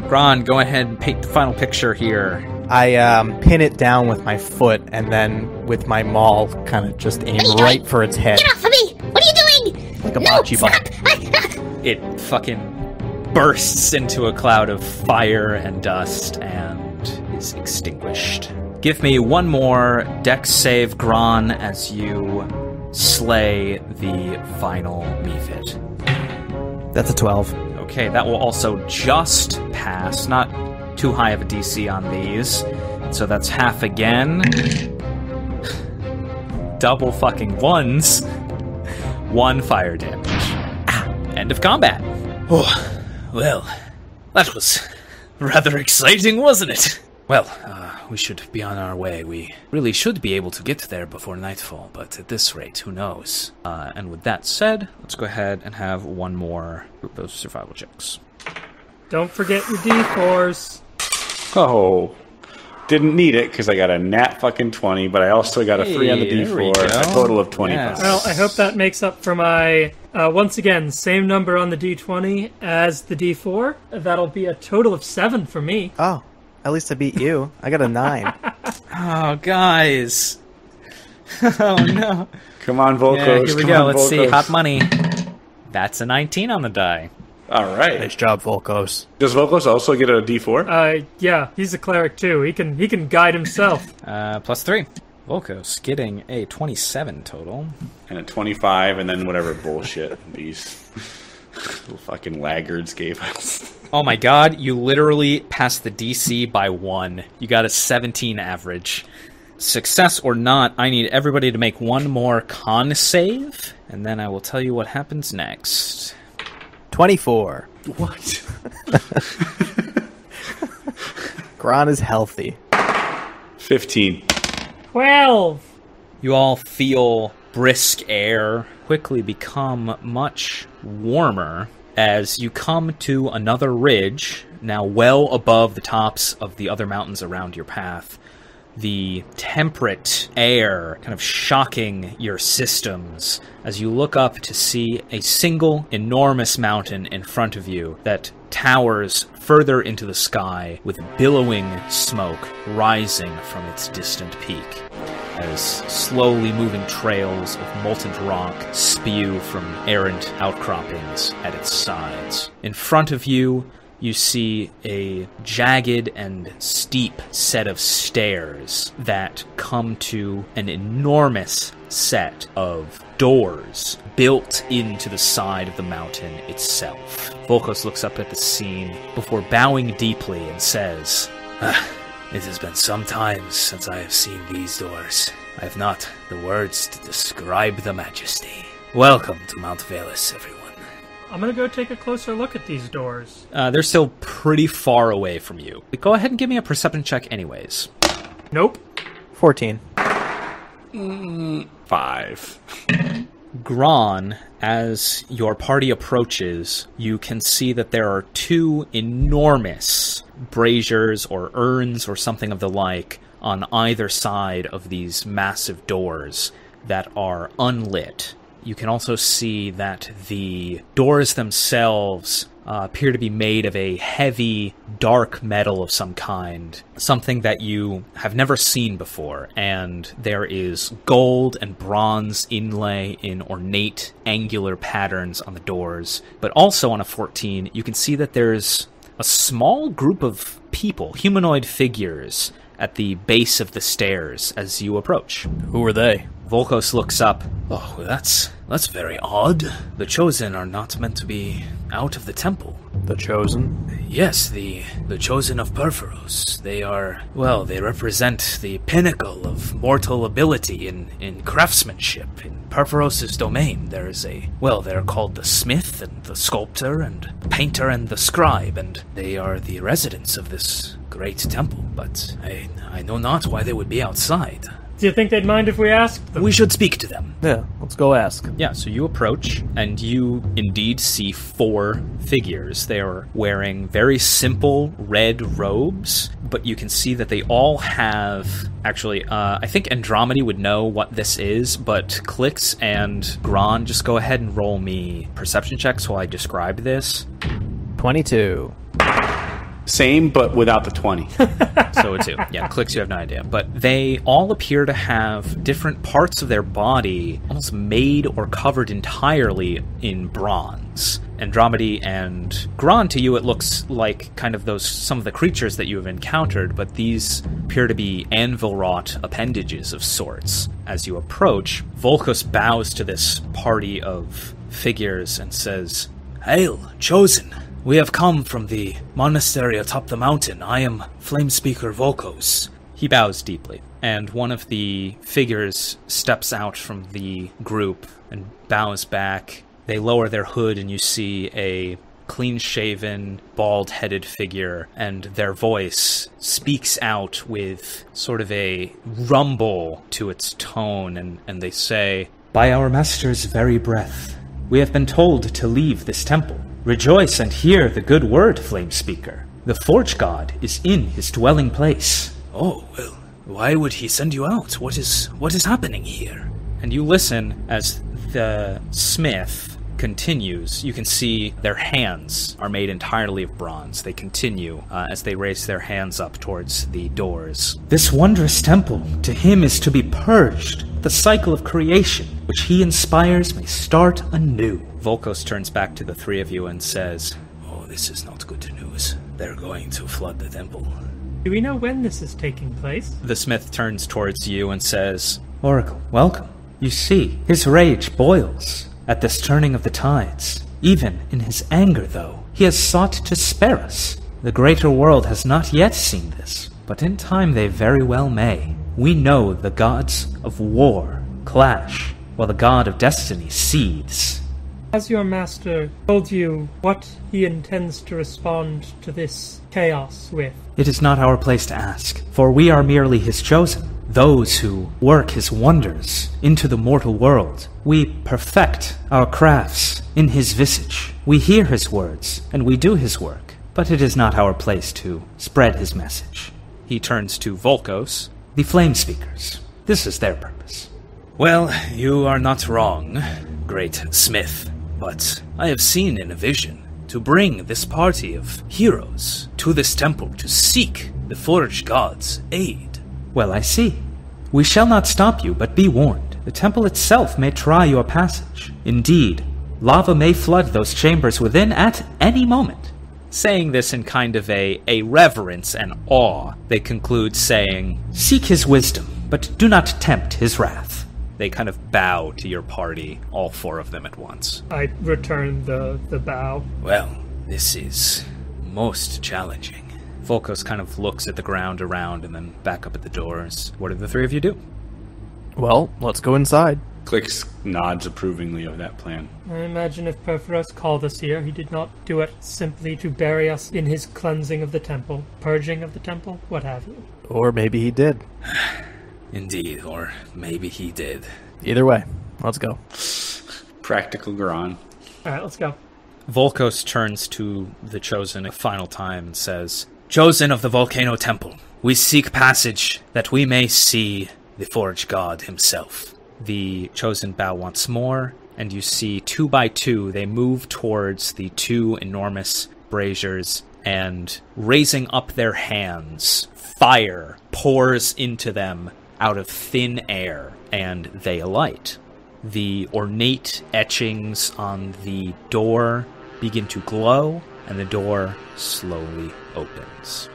Gron, go ahead and paint the final picture here. I um, pin it down with my foot and then with my maul kind of just aim right for its head. Get off of me! What are you doing? Like a no, bocce ball. stop! Ah, ah. it fucking bursts into a cloud of fire and dust and is extinguished. Give me one more dex save, Gron, as you slay the final Mephit. That's a 12. Okay, that will also just pass. Not too high of a DC on these. So that's half again. Double fucking ones. One fire damage. Ah, end of combat. Oh, well, that was rather exciting, wasn't it? Well, uh, we should be on our way. We really should be able to get there before nightfall, but at this rate, who knows? Uh, and with that said, let's go ahead and have one more group of survival checks. Don't forget your d4s. Oh. Didn't need it because I got a nat fucking 20, but I also got a 3 on the Hey, there we d4, a total of 25. Yes. Well, I hope that makes up for my, uh, once again, same number on the d20 as the d4. That'll be a total of seven for me. Oh, at least I beat you. I got a 9. Oh, guys. oh, no. Come on, Volkos. Yeah, here we come go. on, Let's see. Hot money. That's a 19 on the die. All right. nice job, Volkos. Does Volkos also get a d4? Uh, yeah, he's a cleric too. He can he can guide himself. Uh, plus three. Volkos getting a 27 total. And a 25, and then whatever bullshit these fucking laggards gave us. Oh my god, you literally passed the DC by one. You got a 17 average. Success or not, I need everybody to make one more con save, and then I will tell you what happens next. 24. What? Gron is healthy. 15. Twelve. You all feel brisk air quickly become much warmer as you come to another ridge, now well above the tops of the other mountains around your path. The temperate air kind of shocking your systems as you look up to see a single enormous mountain in front of you that towers further into the sky with billowing smoke rising from its distant peak as slowly moving trails of molten rock spew from errant outcroppings at its sides. In front of you, you see a jagged and steep set of stairs that come to an enormous set of doors built into the side of the mountain itself. Volkos looks up at the scene before bowing deeply and says, "Ah, It has been some time since I have seen these doors. I have not the words to describe the majesty. Welcome to Mount Velus, everyone. I'm gonna go take a closer look at these doors. Uh, they're still pretty far away from you. Go ahead and give me a perception check, anyways. Nope. 14. Five. Gron, as your party approaches, you can see that there are two enormous braziers or urns or something of the like on either side of these massive doors that are unlit. You can also see that the doors themselves uh, appear to be made of a heavy, dark metal of some kind, something that you have never seen before. And there is gold and bronze inlay in ornate, angular patterns on the doors. But also on a 14, you can see that there's a small group of people, humanoid figures, at the base of the stairs as you approach. Who are they? Volkos looks up. Oh, that's that's very odd. The chosen are not meant to be out of the temple. The Chosen? Yes, the the chosen of Purphoros. They are well, they represent the pinnacle of mortal ability in, in craftsmanship in Purphoros' domain. There is a well, they're called the smith and the sculptor and the painter and the scribe, and they are the residents of this great temple, but I I know not why they would be outside. Do you think they'd mind if we asked them? We should speak to them. Yeah, let's go ask. Yeah, so you approach, and you indeed see four figures. They are wearing very simple red robes, but you can see that they all have. Actually, uh, I think Endromide would know what this is, but Klyx and Gron, just go ahead and roll me perception checks while I describe this. 22. Same, but without the 20. so it's two. Yeah, Klyx, you have no idea. But they all appear to have different parts of their body almost made or covered entirely in bronze. Endromide and Gron, to you, it looks like kind of those some of the creatures that you have encountered, but these appear to be anvil wrought appendages of sorts. As you approach, Volkos bows to this party of figures and says, Hail, chosen! We have come from the monastery atop the mountain. I am Flame Speaker Volkos. He bows deeply, and one of the figures steps out from the group and bows back. They lower their hood, and you see a clean shaven, bald headed figure, and their voice speaks out with sort of a rumble to its tone, and, and they say, By our master's very breath, we have been told to leave this temple. Rejoice and hear the good word, Flame Speaker. The Forge God is in his dwelling place. Oh, well, why would he send you out? What is what is happening here? And you listen as the smith continues. You can see their hands are made entirely of bronze. They continue uh, as they raise their hands up towards the doors. This wondrous temple to him is to be purged. The cycle of creation, which he inspires, may start anew. Volkos turns back to the three of you and says, Oh, this is not good news. They're going to flood the temple. Do we know when this is taking place? The smith turns towards you and says, Oracle, welcome. You see, his rage boils at this turning of the tides. Even in his anger, though, he has sought to spare us. The greater world has not yet seen this, but in time they very well may. We know the gods of war clash, while the god of destiny seethes. Has your master told you what he intends to respond to this chaos with? It is not our place to ask, for we are merely his chosen, those who work his wonders into the mortal world. We perfect our crafts in his visage. We hear his words, and we do his work, but it is not our place to spread his message. He turns to Volkos, the flame speakers. This is their purpose. Well, you are not wrong, great smith, but I have seen in a vision to bring this party of heroes to this temple to seek the forge god's aid. Well, I see. We shall not stop you, but be warned. The temple itself may try your passage. Indeed, lava may flood those chambers within at any moment. Saying this in kind of a, a reverence and awe, they conclude saying, Seek his wisdom, but do not tempt his wrath. They kind of bow to your party, all four of them at once. I return the, the bow. Well, this is most challenging. Volkos kind of looks at the ground around and then back up at the doors. What do the three of you do? Well, let's go inside. Klyx nods approvingly of that plan. I imagine if Purphoros called us here, he did not do it simply to bury us in his cleansing of the temple, purging of the temple, what have you. Or maybe he did. Indeed, or maybe he did. Either way, let's go. Practical Garon. Alright, let's go. Volkos turns to the Chosen a final time and says, Chosen of the Volcano Temple, we seek passage that we may see the Forge God himself. The Chosen bow once more, and you see two by two they move towards the two enormous braziers, and raising up their hands, fire pours into them out of thin air, and they alight. The ornate etchings on the door begin to glow, and the door slowly opens.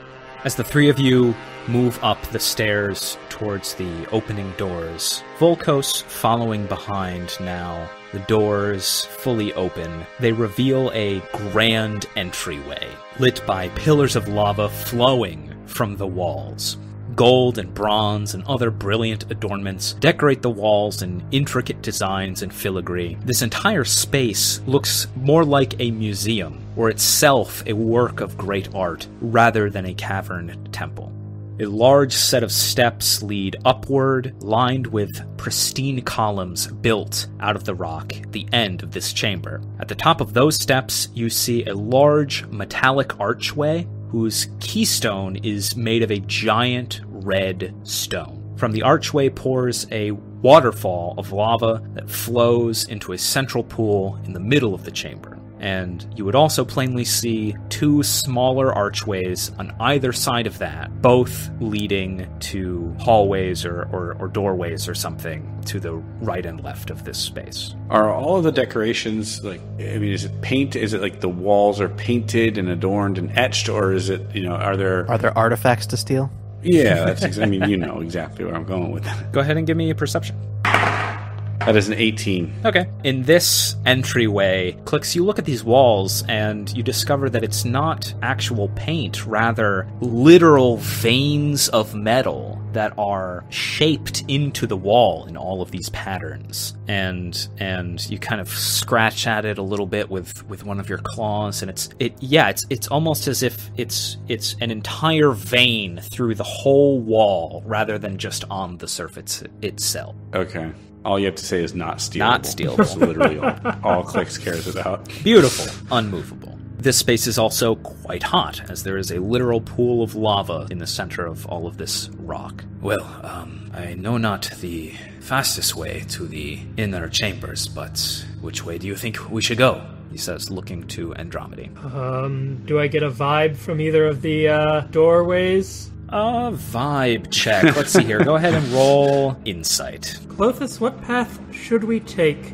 As the three of you move up the stairs towards the opening doors, Volkos following behind now, the doors fully open, they reveal a grand entryway, lit by pillars of lava flowing from the walls. Gold and bronze and other brilliant adornments decorate the walls in intricate designs and filigree. This entire space looks more like a museum, or itself a work of great art, rather than a cavern temple. A large set of steps lead upward, lined with pristine columns built out of the rock the end of this chamber. At the top of those steps, you see a large metallic archway whose keystone is made of a giant red stone. From the archway pours a waterfall of lava that flows into a central pool in the middle of the chamber. And you would also plainly see two smaller archways on either side of that, both leading to hallways or, or, or doorways or something to the right and left of this space. Are all of the decorations like? I mean, is it paint? Is it like the walls are painted and adorned and etched, or is it you know? Are there? Are there artifacts to steal? Yeah, that's. Ex- I mean, you know exactly where I'm going with that. Go ahead and give me a perception. That is an 18. Okay. In this entryway, Klyx, you look at these walls and you discover that it's not actual paint, rather literal veins of metal that are shaped into the wall in all of these patterns. And and you kind of scratch at it a little bit with with one of your claws and it's it yeah, it's it's almost as if it's it's an entire vein through the whole wall rather than just on the surface itself. Okay. All you have to say is not stealable. Not stealable. That's literally all, all Klyx cares about. Beautiful, unmovable. This space is also quite hot, as there is a literal pool of lava in the center of all of this rock. Well, um, I know not the fastest way to the inner chambers, but which way do you think we should go? He says, looking to Endromide. Um, do I get a vibe from either of the uh, doorways? A vibe check. Let's see here. Go ahead and roll insight. Klothys, what path should we take?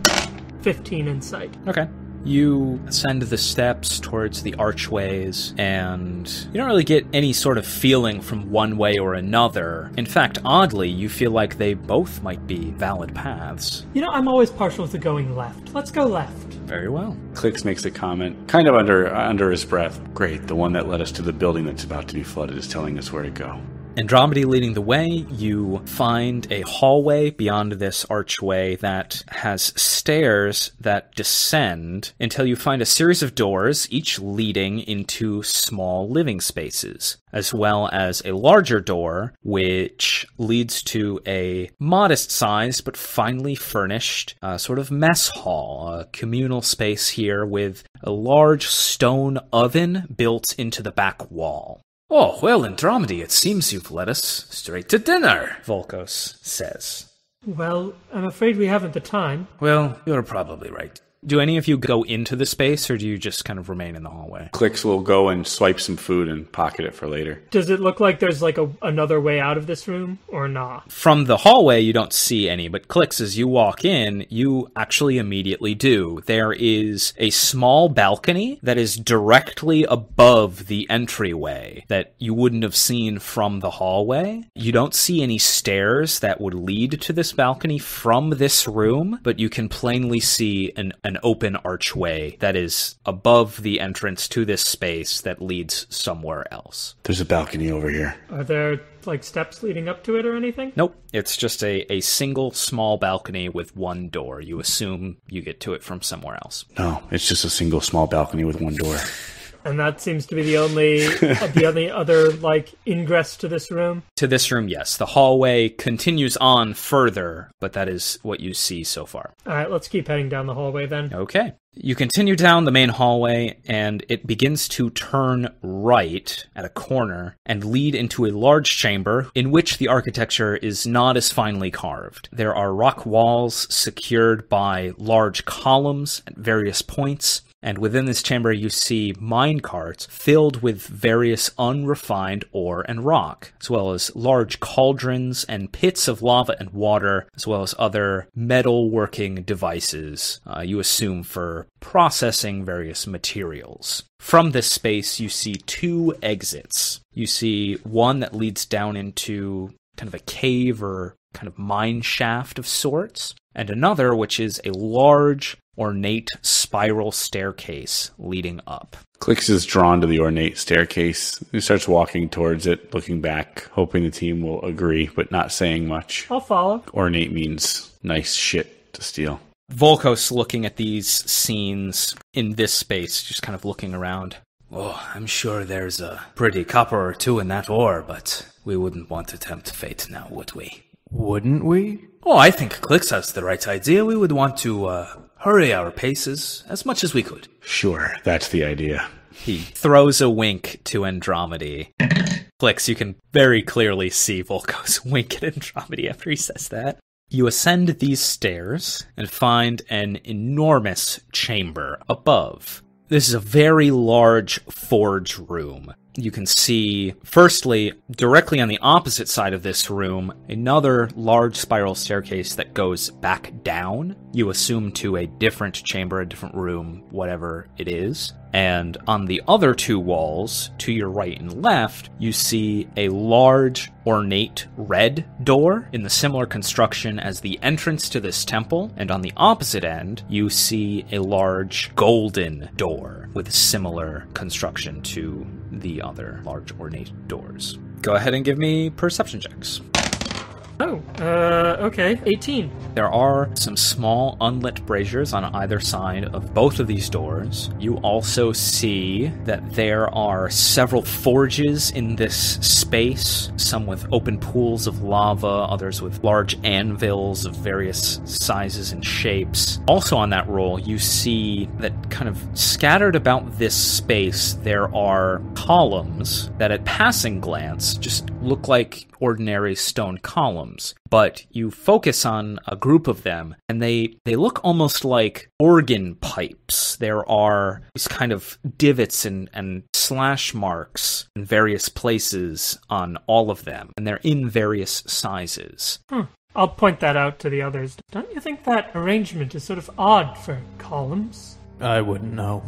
15 insight. Okay. You ascend the steps towards the archways, and you don't really get any sort of feeling from one way or another. In fact, oddly, you feel like they both might be valid paths. You know, I'm always partial to going left. Let's go left. Very well. Klyx makes a comment, kind of under under his breath. Great, the one that led us to the building that's about to be flooded is telling us where to go. Endromide leading the way, you find a hallway beyond this archway that has stairs that descend until you find a series of doors, each leading into small living spaces, as well as a larger door which leads to a modest sized but finely furnished uh, sort of mess hall, a communal space here with a large stone oven built into the back wall. Oh, well, Endromide, it seems you've led us straight to dinner, Volkos says. Well, I'm afraid we haven't the time. Well, you're probably right. Do any of you go into the space or do you just kind of remain in the hallway? Klyx will go and swipe some food and pocket it for later. Does it look like there's like a, another way out of this room or not? From the hallway, you don't see any, but Klyx as you walk in, you actually immediately do. There is a small balcony that is directly above the entryway that you wouldn't have seen from the hallway. You don't see any stairs that would lead to this balcony from this room, but you can plainly see an, an open archway that is above the entrance to this space that leads somewhere else. There's a balcony over here. Are there like steps leading up to it or anything? Nope, it's just a, a single small balcony with one door. You assume you get to it from somewhere else. No, it's just a single small balcony with one door. And that seems to be the only the only other like ingress to this room. To this room, yes. The hallway continues on further, but that is what you see so far. All right, let's keep heading down the hallway then. Okay. You continue down the main hallway, and it begins to turn right at a corner and lead into a large chamber in which the architecture is not as finely carved. There are rock walls secured by large columns at various points, and within this chamber you see mine carts filled with various unrefined ore and rock, as well as large cauldrons and pits of lava and water, as well as other metal working devices, uh, you assume for processing various materials. From this space, you see two exits. You see one that leads down into kind of a cave or kind of mine shaft of sorts, and another which is a large, ornate spiral staircase leading up. Klyx is drawn to the ornate staircase. He starts walking towards it, looking back, hoping the team will agree, but not saying much. I'll follow. Ornate means nice shit to steal. Volkos looking at these scenes in this space, just kind of looking around. Oh, I'm sure there's a pretty copper or two in that ore, but we wouldn't want to tempt fate now, would we? Wouldn't we? Oh, I think Klyx has the right idea. We would want to, uh, hurry our paces as much as we could. Sure, that's the idea. He throws a wink to Endromide. Klyx, you can very clearly see Volkos wink at Endromide after he says that. You ascend these stairs and find an enormous chamber above. This is a very large forge room. You can see, firstly, directly on the opposite side of this room, another large spiral staircase that goes back down. You assume to a different chamber, a different room, whatever it is. And on the other two walls, to your right and left, you see a large, ornate red door in the similar construction as the entrance to this temple. And on the opposite end, you see a large golden door with similar construction to the other large, ornate doors. Go ahead and give me perception checks. Oh, uh, okay. 18. There are some small unlit braziers on either side of both of these doors. You also see that there are several forges in this space, some with open pools of lava, others with large anvils of various sizes and shapes. Also on that roll, you see that kind of scattered about this space, there are columns that at passing glance just look like ordinary stone columns but you focus on a group of them and they they look almost like organ pipes there are these kind of divots and and slash marks in various places on all of them and they're in various sizes Hmm. I'll point that out to the others. Don't you think that arrangement is sort of odd for columns? I wouldn't know.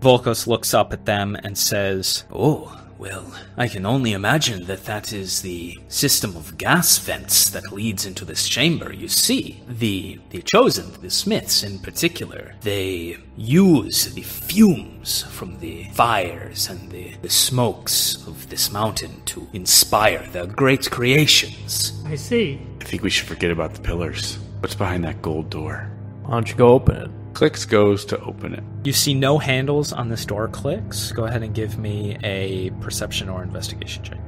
Volkos looks up at them and says, Oh, well, I can only imagine that that is the system of gas vents that leads into this chamber. You see, the the chosen, the smiths in particular, they use the fumes from the fires and the, the smokes of this mountain to inspire their great creations. I see. I think we should forget about the pillars. What's behind that gold door? Why don't you go open it? Klyx goes to open it. You see no handles on this door Klyx. Go ahead and give me a perception or investigation check.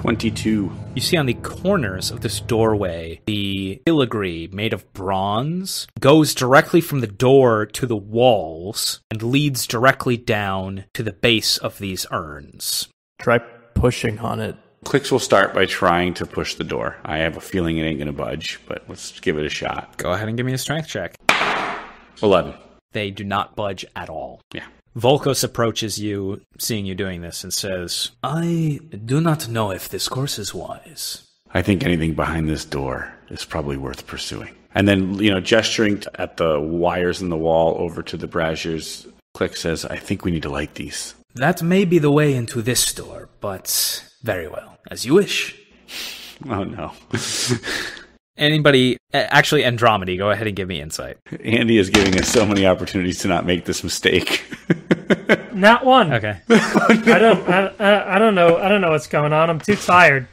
22. You see on the corners of this doorway, the filigree made of bronze goes directly from the door to the walls and leads directly down to the base of these urns. Try pushing on it. Klyx will start by trying to push the door. I have a feeling it ain't gonna budge, but let's give it a shot. Go ahead and give me a strength check. 11. They do not budge at all. Yeah. Volkos approaches you, seeing you doing this, and says, I do not know if this course is wise. I think anything behind this door is probably worth pursuing. And then, you know, gesturing at the wires in the wall over to the braziers, Klyx says, I think we need to light these. That may be the way into this door, but very well, as you wish. Oh no. Anybody, actually, Endromide, go ahead and give me insight. Andy is giving us so many opportunities to not make this mistake. Not one. Okay. I don't. I, I, I don't know. I don't know what's going on. I'm too tired.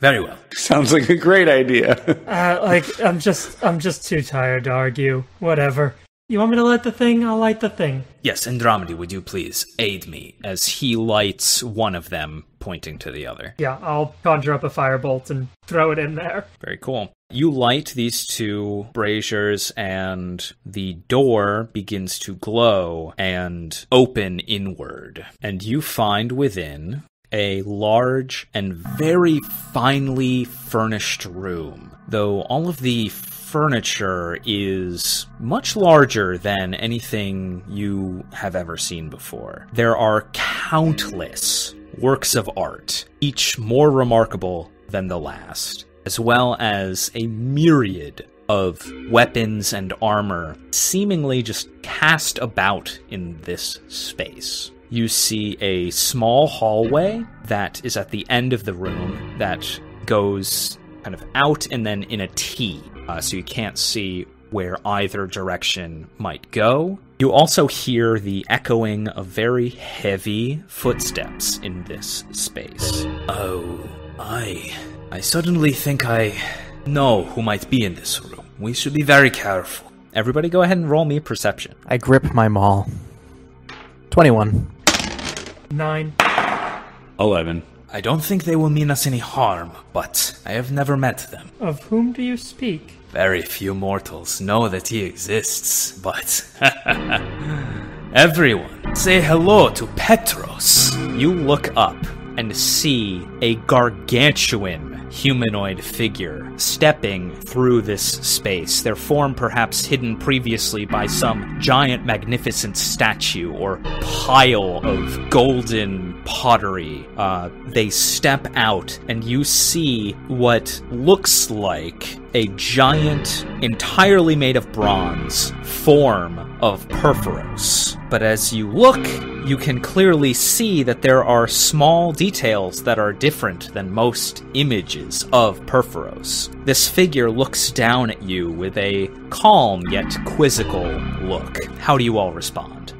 Very well. Sounds like a great idea. Uh, like I'm just. I'm just too tired to argue. Whatever. You want me to light the thing? I'll light the thing. Yes, Endromide, would you please aid me? As he lights one of them, pointing to the other. Yeah, I'll conjure up a firebolt and throw it in there. Very cool. You light these two braziers, and the door begins to glow and open inward. And you find within a large and very finely furnished room, though all of the furniture is much larger than anything you have ever seen before. There are countless works of art, each more remarkable than the last, as well as a myriad of weapons and armor seemingly just cast about in this space. You see a small hallway that is at the end of the room that goes kind of out and then in a T, uh, so you can't see where either direction might go. You also hear the echoing of very heavy footsteps in this space. Oh, I. I suddenly think I know who might be in this room. We should be very careful. Everybody go ahead and roll me perception. I grip my maul. 21. Nine. 11. I don't think they will mean us any harm, but I have never met them. Of whom do you speak? Very few mortals know that he exists, but everyone say hello to Petros. You look up and see a gargantuan humanoid figure stepping through this space, their form perhaps hidden previously by some giant magnificent statue or pile of golden pottery. Uh, they step out, and you see what looks like a giant, entirely made of bronze, form of Purphoros. But as you look, you can clearly see that there are small details that are different than most images of Purphoros. This figure looks down at you with a calm yet quizzical look. How do you all respond?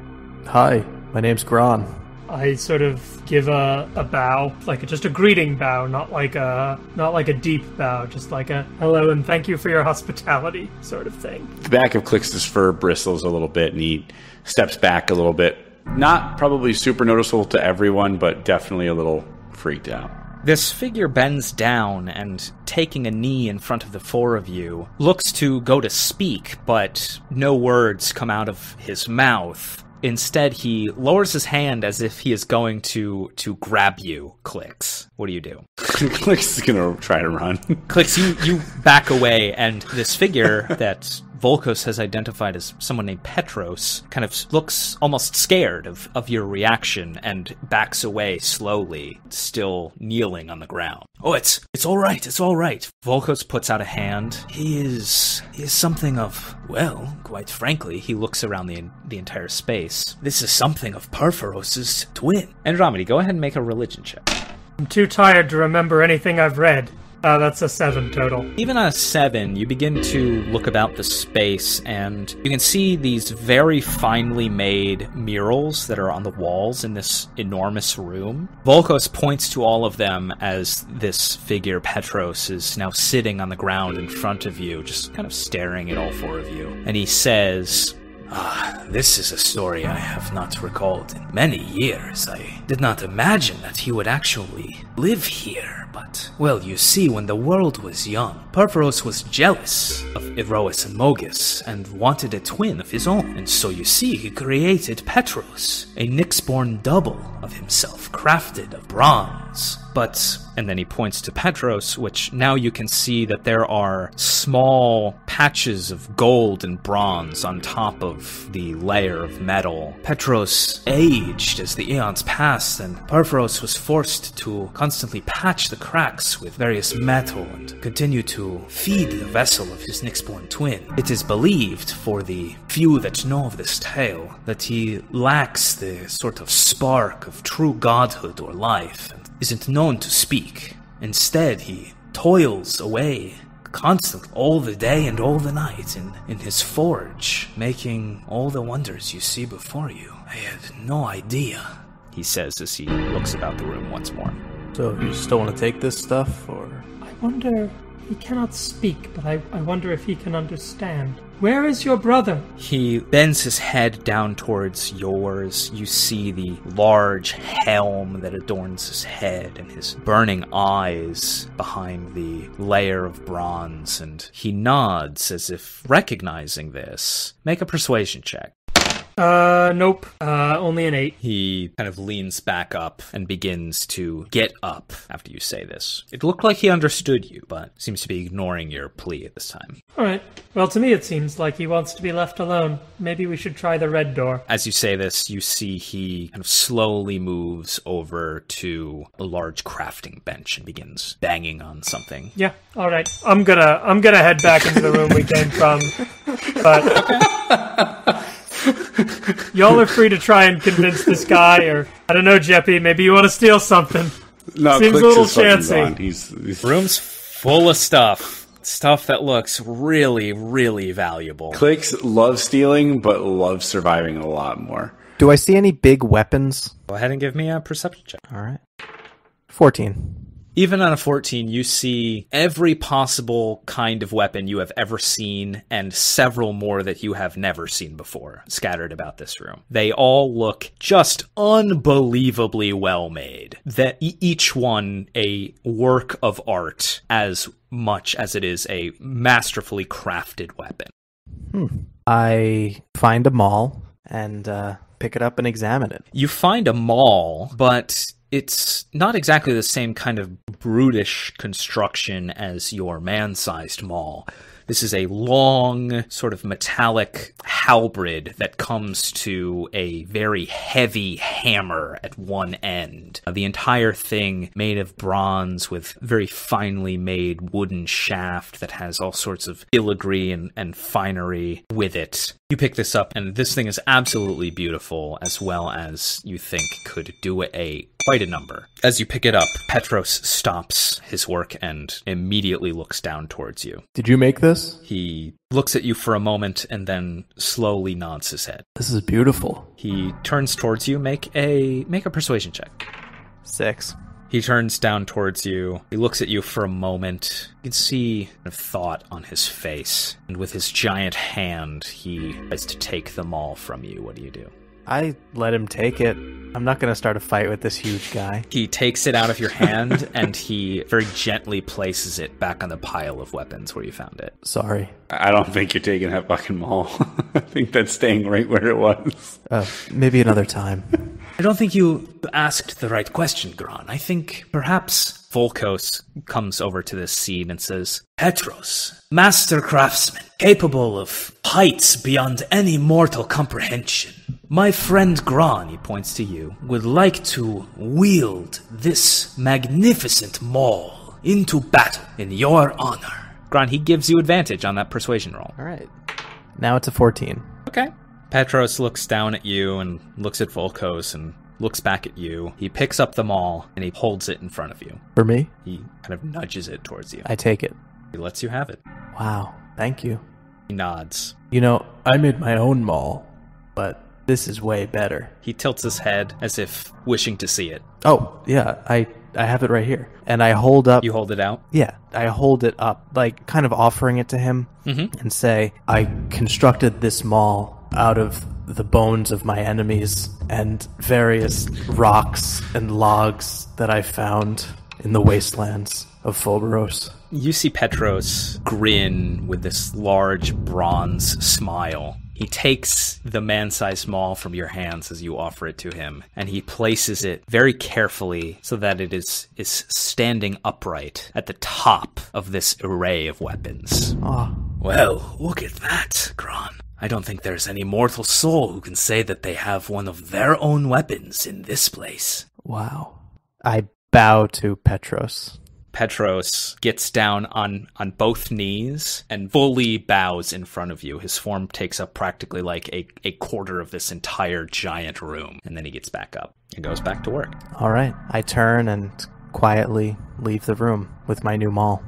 Hi, my name's Gron. I sort of give a, a bow, like just a greeting bow, not like a not like a deep bow, just like a hello and thank you for your hospitality sort of thing. The back of Klyx's fur bristles a little bit and he steps back a little bit. Not probably super noticeable to everyone, but definitely a little freaked out. This figure bends down and, taking a knee in front of the four of you, looks to go to speak, but no words come out of his mouth. Instead, he lowers his hand as if he is going to to grab you. Klyx. What do you do? Klyx is gonna try to run. Klyx. You you back away, and this figure that Volkos has identified as someone named Petros, kind of looks almost scared of, of your reaction and backs away slowly, still kneeling on the ground. Oh, it's it's all right. It's all right. Volkos puts out a hand. He is he is something of well, quite frankly, He looks around the the entire space. this is something of Purphoros's twin. Endromide, go ahead and make a religion check. I'm too tired to remember anything I've read. Uh, that's a seven total. Even on a seven, you begin to look about the space and you can see these very finely made murals that are on the walls in this enormous room. Volkos points to all of them as this figure, Petros, is now sitting on the ground in front of you, just kind of staring at all four of you. And he says, Ah, this is a story I have not recalled in many years. I did not imagine that he would actually live here, but, well, you see, when the world was young, Purphoros was jealous of Iroas and Mogis and wanted a twin of his own. And so you see, he created Petros, a Nyxborn double of himself, crafted of bronze. But, and then he points to Petros, which now you can see that there are small patches of gold and bronze on top of the layer of metal. Petros aged as the eons passed, and Purphoros was forced to constantly patch the cracks with various metal and continue to feed the vessel of his Nyxborn twin. It is believed, for the few that know of this tale, that he lacks the sort of spark of true godhood or life, isn't known to speak. Instead, he toils away constantly, all the day and all the night, in, in his forge, making all the wonders you see before you. I had no idea. He says as he looks about the room once more. So you still want to take this stuff, or I wonder. He cannot speak, but I, I wonder if he can understand. Where is your brother? He bends his head down towards yours. You see the large helm that adorns his head and his burning eyes behind the layer of bronze, and he nods as if recognizing this. Make a persuasion check. Uh, nope. Uh, only an eight. He kind of leans back up and begins to get up after you say this. It looked like he understood you, but seems to be ignoring your plea at this time. All right. Well, to me it seems like he wants to be left alone. Maybe we should try the red door. As you say this, you see he kind of slowly moves over to a large crafting bench and begins banging on something. Yeah. All right. I'm gonna I'm gonna head back into the room we came from. But y'all are free to try and convince this guy, or I don't know, Geppi. Maybe you want to steal something. No, Seems a little chancy. He's, he's Room's full of stuff. Stuff that looks really, really valuable. Klyx love stealing, but love surviving a lot more. do I see any big weapons? Go ahead and give me a perception check. All right, fourteen. Even on a 14, you see every possible kind of weapon you have ever seen and several more that you have never seen before scattered about this room. They all look just unbelievably well made. That each one a work of art as much as it is a masterfully crafted weapon. I find a maul and uh, pick it up and examine it. You find a maul, but it's not exactly the same kind of brutish construction as your man sized maul. This is a long, sort of metallic halberd that comes to a very heavy hammer at one end. Uh, The entire thing made of bronze with very finely made wooden shaft that has all sorts of filigree and, and finery with it. You pick this up, and this thing is absolutely beautiful, as well as you think could do a quite a number. As you pick it up, Petros stops his work and immediately looks down towards you. Did you make this? He looks at you for a moment and then slowly nods his head. This is beautiful. He turns towards you. Make a make a persuasion check. Six. He turns down towards you. He looks at you for a moment. You can see a thought on his face. And with his giant hand, he tries to take them all from you. What do you do? I let him take it. I'm not gonna start a fight with this huge guy. He takes it out of your hand and he very gently places it back on the pile of weapons where you found it. Sorry. I don't think you're taking that fucking maul. I think that's staying right where it was. Uh, maybe another time. I don't think you asked the right question, Gron. I think perhaps Volkos comes over to this scene and says, Petros, master craftsman, capable of heights beyond any mortal comprehension. My friend Gron, he points to you, would like to wield this magnificent maul into battle in your honor. Gron, he gives you advantage on that persuasion roll. All right. Now it's a 14. Okay. Petros looks down at you and looks at Volkos and looks back at you. He picks up the maul and he holds it in front of you. For me, He kind of nudges it towards you. I take it. He lets you have it. Wow. Thank you. He nods. You know, I made my own maul, but this is way better. He tilts his head as if wishing to see it. Oh, yeah, I I have it right here. And I hold up You hold it out. Yeah, I hold it up, like kind of offering it to him Mhm. and say, I constructed this maul out of the bones of my enemies and various rocks and logs that I found in the wastelands of Phoberos. You see Petros grin with this large bronze smile. He takes the man sized maul from your hands as you offer it to him, and he places it very carefully so that it is, is standing upright at the top of this array of weapons. Ah, Well, look at that, Gron. I don't think there's any mortal soul who can say that they have one of their own weapons in this place. wow. I bow to Petros. Petros gets down on, on both knees and fully bows in front of you. His form takes up practically like a, a quarter of this entire giant room. And then he gets back up and goes back to work. All right, I turn and quietly leave the room with my new maul.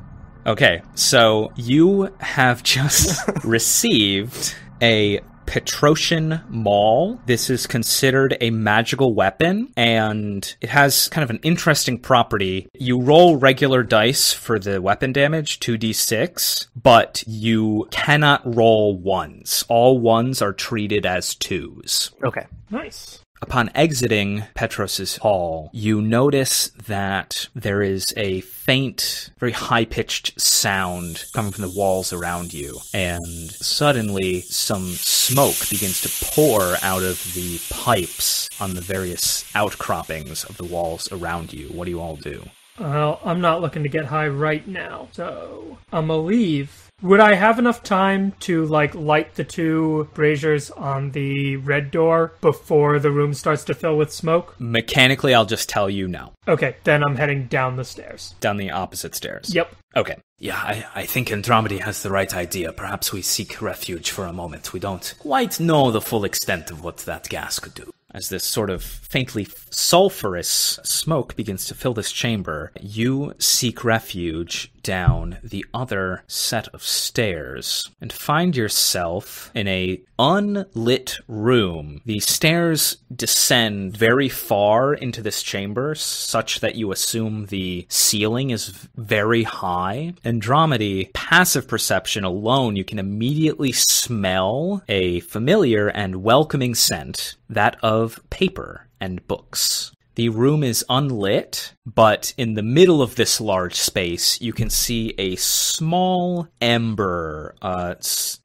Okay, so you have just received a Petrosian Maul. This is considered a magical weapon, and it has kind of an interesting property. You roll regular dice for the weapon damage, 2d6, but you cannot roll ones. All ones are treated as twos. Okay. Nice. Upon exiting Petros's hall, you notice that there is a faint, very high pitched sound coming from the walls around you, and suddenly some smoke begins to pour out of the pipes on the various outcroppings of the walls around you. What do you all do? Well, I'm not looking to get high right now, so I'm gonna leave. Would I have enough time to like light the two braziers on the red door before the room starts to fill with smoke? Mechanically, I'll just tell you no. Okay, then I'm heading down the stairs. Down the opposite stairs. Yep. Okay. Yeah, I, I think Endromide has the right idea. Perhaps we seek refuge for a moment. We don't quite know the full extent of what that gas could do. As this sort of faintly sulfurous smoke begins to fill this chamber, you seek refuge down the other set of stairs and find yourself in a unlit room. The stairs descend very far into this chamber, such that you assume the ceiling is very high. Endromide, passive perception alone, you can immediately smell a familiar and welcoming scent, that of paper and books. The room is unlit, but in the middle of this large space, you can see a small ember, uh,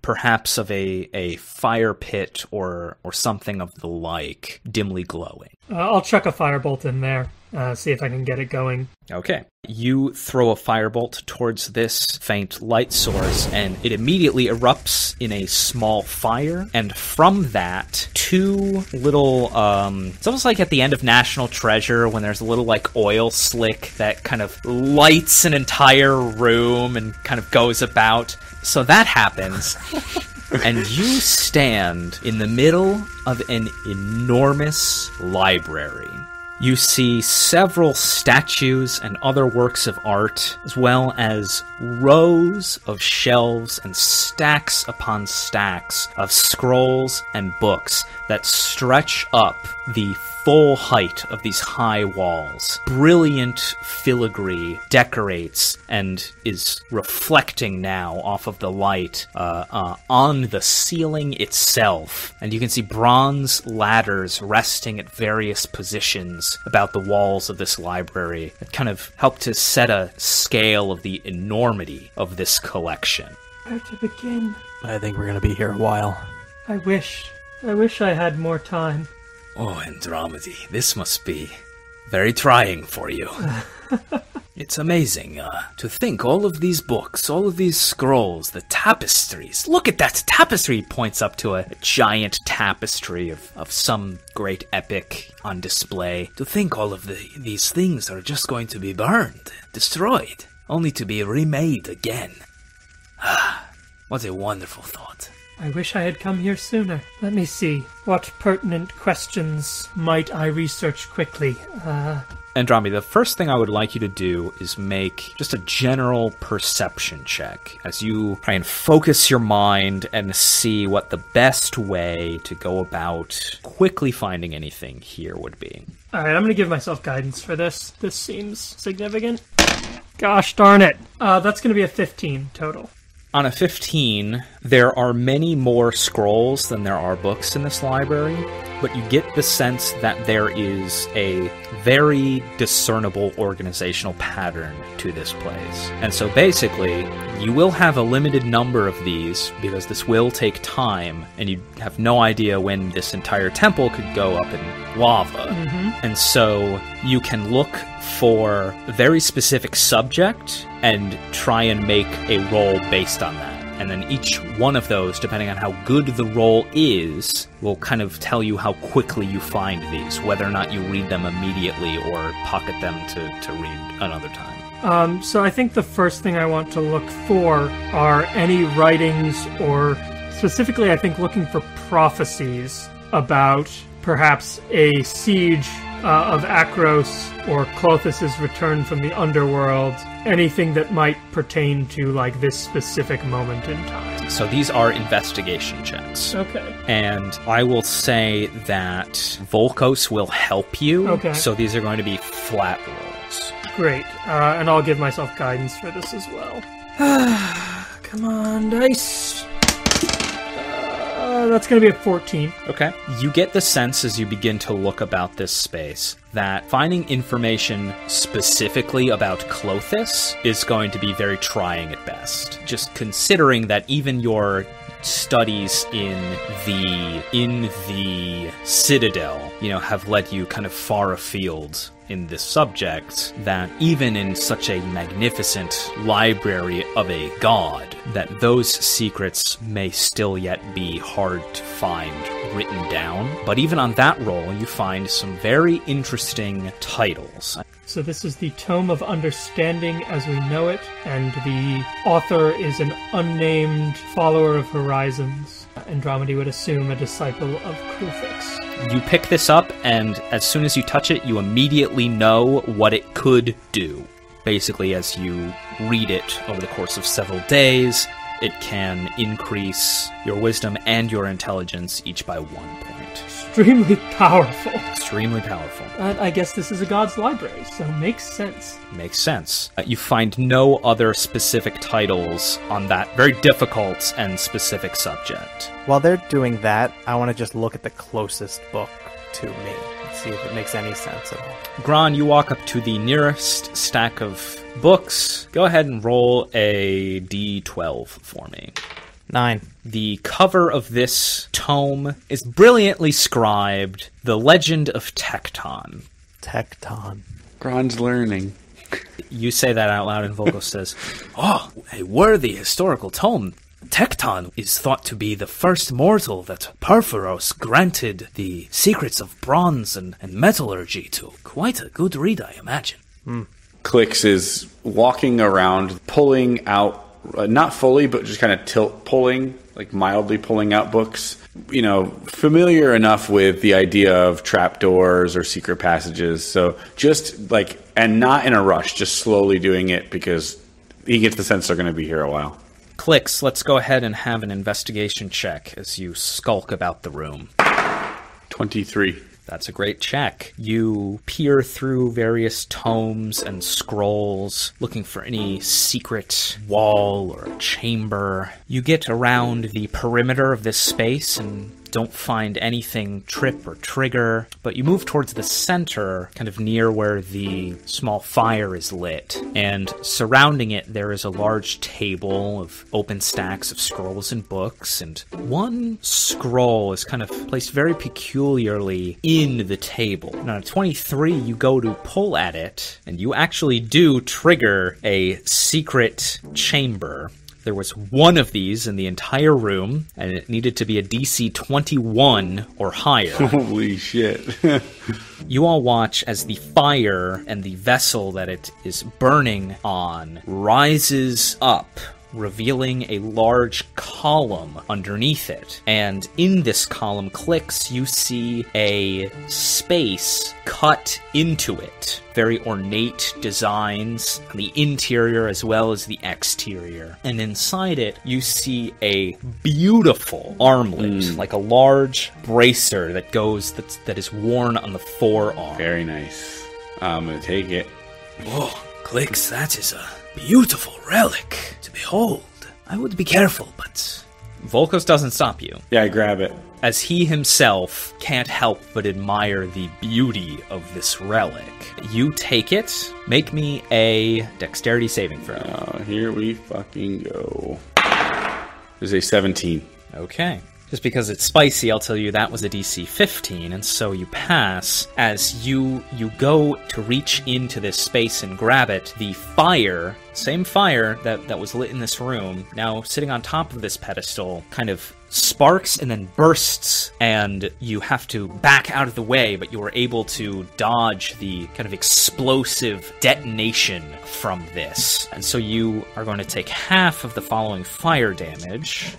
perhaps of a, a fire pit or, or something of the like, dimly glowing. Uh, I'll chuck a firebolt in there, uh, see if I can get it going. Okay. You throw a firebolt towards this faint light source, and it immediately erupts in a small fire. And from that, two little, um, it's almost like at the end of National Treasure when there's a little like oil slick that kind of lights an entire room and kind of goes about. So that happens. and you stand in the middle of an enormous library. You see several statues and other works of art, as well as rows of shelves and stacks upon stacks of scrolls and books that stretch up the full height of these high walls. Brilliant filigree decorates and is reflecting now off of the light uh, uh, on the ceiling itself. And you can see bronze ladders resting at various positions about the walls of this library that kind of help to set a scale of the enormity of this collection. Where to begin? I think we're gonna be here a while. I wish. I wish I had more time. Oh, Endromide, this must be very trying for you. It's amazing uh, to think all of these books, all of these scrolls, the tapestries. Look at that tapestry! Points up to a giant tapestry of, of some great epic on display. To think all of the, these things are just going to be burned, destroyed, only to be remade again. Ah, what a wonderful thought. I wish I had come here sooner. Let me see. What pertinent questions might I research quickly? Uh, Andromi, the first thing I would like you to do is make just a general perception check as you try and focus your mind and see what the best way to go about quickly finding anything here would be. all right, I'm gonna give myself guidance for this. This seems significant. Gosh darn it. Uh, that's gonna be a 15 total. On a 15, there are many more scrolls than there are books in this library, but you get the sense that there is a very discernible organizational pattern to this place. And so basically, you will have a limited number of these because this will take time, and you have no idea when this entire temple could go up in lava. Mm-hmm. And so you can look for a very specific subject and try and make a roll based on that. And then each one of those, depending on how good the roll is, will kind of tell you how quickly you find these, whether or not you read them immediately or pocket them to, to read another time. Um, so I think the first thing I want to look for are any writings, or specifically, I think looking for prophecies about perhaps a siege uh, of Akros or Klothys' return from the underworld. Anything that might pertain to like this specific moment in time. So these are investigation checks. Okay. And I will say that Volkos will help you. Okay. So these are going to be flat rolls. Great. Uh, and I'll give myself guidance for this as well. Come on, dice. Uh, that's going to be a 14. Okay. You get the sense as you begin to look about this space that finding information specifically about Klothys is going to be very trying at best. Just considering that even your studies in the in the citadel you know have led you kind of far afield in this subject that even in such a magnificent library of a god that those secrets may still yet be hard to find written down but even on that roll you find some very interesting titles So this is the Tome of Understanding as we know it, and the author is an unnamed follower of Horizons. Endromide would assume a disciple of Kruphix. You pick this up, and as soon as you touch it, you immediately know what it could do. Basically, as you read it over the course of several days, it can increase your wisdom and your intelligence each by one point. Extremely powerful. Extremely powerful. But I guess this is a god's library, so makes sense. Makes sense. Uh, you find no other specific titles on that very difficult and specific subject. While they're doing that, I want to just look at the closest book to me and see if it makes any sense at all. Gron, you walk up to the nearest stack of books. Go ahead and roll a d12 for me. Nine. The cover of this tome is brilliantly scribed The Legend of Tecton. Tecton. Gron's learning. You say that out loud, and Volkos says, Oh, a worthy historical tome. Tecton is thought to be the first mortal that Purphoros granted the secrets of bronze and, and metallurgy to. Quite a good read, I imagine. Hmm. Klyx is walking around, pulling out, uh, not fully, but just kind of tilt pulling, like mildly pulling out books. You know, familiar enough with the idea of trapdoors or secret passages. So just like, and not in a rush, just slowly doing it because he gets the sense they're going to be here a while. Klyx, let's go ahead and have an investigation check as you skulk about the room. 23. That's a great check. You peer through various tomes and scrolls, looking for any secret wall or chamber. You get around the perimeter of this space and don't find anything trip or trigger, but you move towards the center, kind of near where the small fire is lit. And surrounding it, there is a large table of open stacks of scrolls and books, and one scroll is kind of placed very peculiarly in the table. Now, at 23, you go to pull at it, and you actually do trigger a secret chamber. There was one of these in the entire room, and it needed to be a DC 21 or higher. Holy shit. You all watch as the fire and the vessel that it is burning on rises up, revealing a large column underneath it. And in this column Klyx, you see a space cut into it. Very ornate designs on the interior as well as the exterior. And inside it, you see a beautiful armlet, hmm. like a large bracer that goes that's, that is worn on the forearm. Very nice. I'm gonna take it. Oh, Klyx, that is a beautiful relic to behold. I would be careful, but Volkos doesn't stop you, Yeah, I grab it. as he himself can't help but admire the beauty of this relic. You take it, make me a dexterity saving throw. Oh, here we fucking go. There's a 17. Okay. Just because it's spicy, I'll tell you that was a DC 15, and so you pass. As you you go to reach into this space and grab it, the fire, same fire that, that was lit in this room, now sitting on top of this pedestal, kind of sparks and then bursts, and you have to back out of the way, but you were able to dodge the kind of explosive detonation from this. And so you are going to take half of the following fire damage.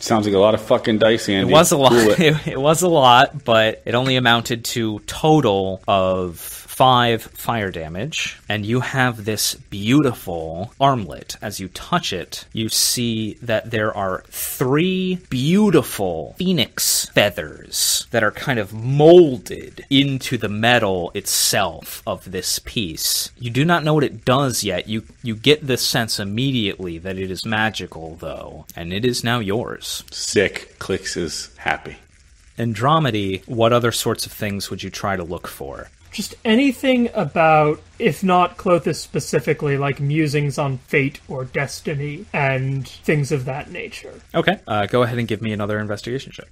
Sounds like a lot of fucking dice, Andy. It was a lot. It. it was a lot, but it only amounted to total of five fire damage. And you have this beautiful armlet. As you touch it, you see that there are three beautiful phoenix feathers that are kind of molded into the metal itself of this piece. You do not know what it does yet. You you get the sense immediately that it is magical, though, and it is now yours. Sick. Klyx is happy. Endromide, what other sorts of things would you try to look for? Just anything about, if not Klothys specifically, like musings on fate or destiny and things of that nature. Okay, uh, go ahead and give me another investigation check.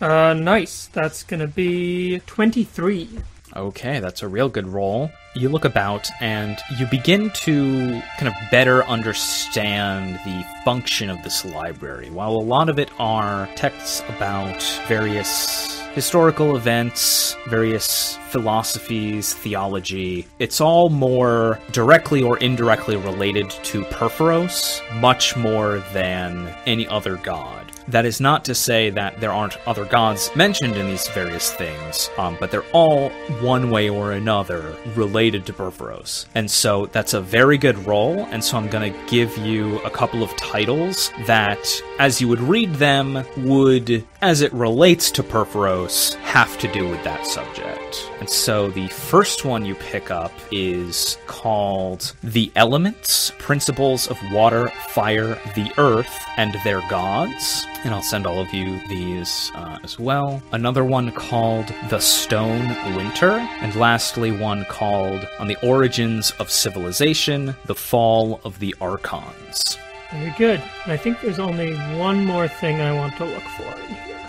Uh, nice. That's gonna be 23. Okay, that's a real good roll. You look about and you begin to kind of better understand the function of this library. While a lot of it are texts about various historical events, various philosophies, theology, it's all more directly or indirectly related to Purphoros, much more than any other god. That is not to say that there aren't other gods mentioned in these various things, um, but they're all one way or another related to Purphoros. And so that's a very good role, and so I'm going to give you a couple of titles that, as you would read them, would, as it relates to Purphoros, have to do with that subject. And so the first one you pick up is called The Elements Principles of Water, Fire, the Earth, and Their Gods. And I'll send all of you these uh, as well. Another one called The Stone Winter. And lastly, one called On the Origins of Civilization The Fall of the Archons. Very good. And I think there's only one more thing I want to look for in here.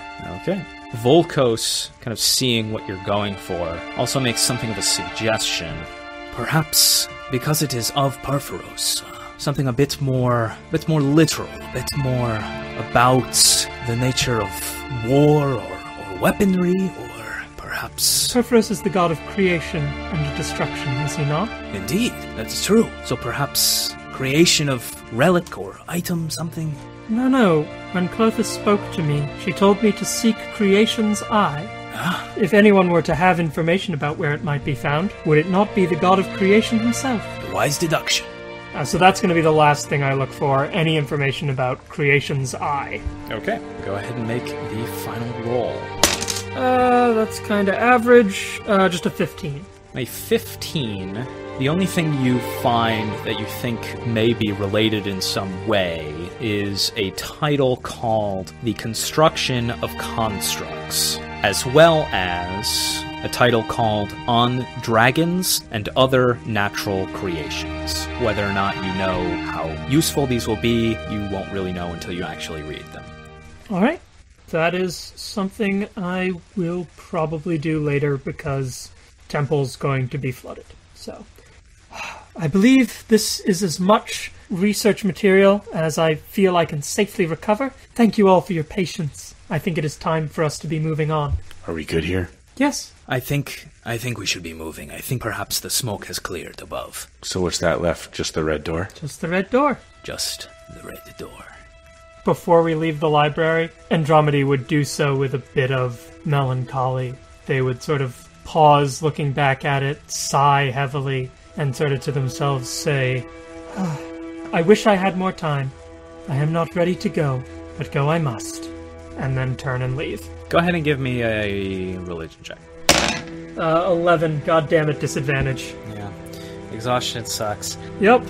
Okay. Volkos, kind of seeing what you're going for, also makes something of a suggestion. perhaps because it is of Purphoros, uh, something a bit more, bit more literal, a bit more about the nature of war or, or weaponry, or perhaps. Purphoros is the god of creation and destruction, is he not? Indeed, that is true. So perhaps creation of relic or item, something. No, no. When Klothys spoke to me, she told me to seek creation's eye. Ah, If anyone were to have information about where it might be found, would it not be the god of creation himself? a wise deduction. Uh, so that's going to be the last thing I look for any information about creation's eye. Okay. Go ahead and make the final roll. Uh, that's kind of average. Uh, just a 15. A 15. The only thing you find that you think may be related in some way is a title called The Construction of Constructs, as well as a title called On Dragons and Other Natural Creations. Whether or not you know how useful these will be, you won't really know until you actually read them. All right. That is something I will probably do later because Temple's going to be flooded. So, I believe this is as much research material as I feel I can safely recover. Thank you all for your patience. I think it is time for us to be moving on. Are we good here? Yes. I think I think we should be moving. I think perhaps the smoke has cleared above. So what's that left? Just the red door? Just the red door. Just the red door. Before we leave the library, Endromide would do so with a bit of melancholy. They would sort of pause, looking back at it, sigh heavily, and sort of to themselves say, "Ah, I wish I had more time. I am not ready to go, but go I must. And then turn and leave. Go ahead and give me a religion check. Uh, 11. God damn it, disadvantage. Yeah. Exhaustion sucks. Yep.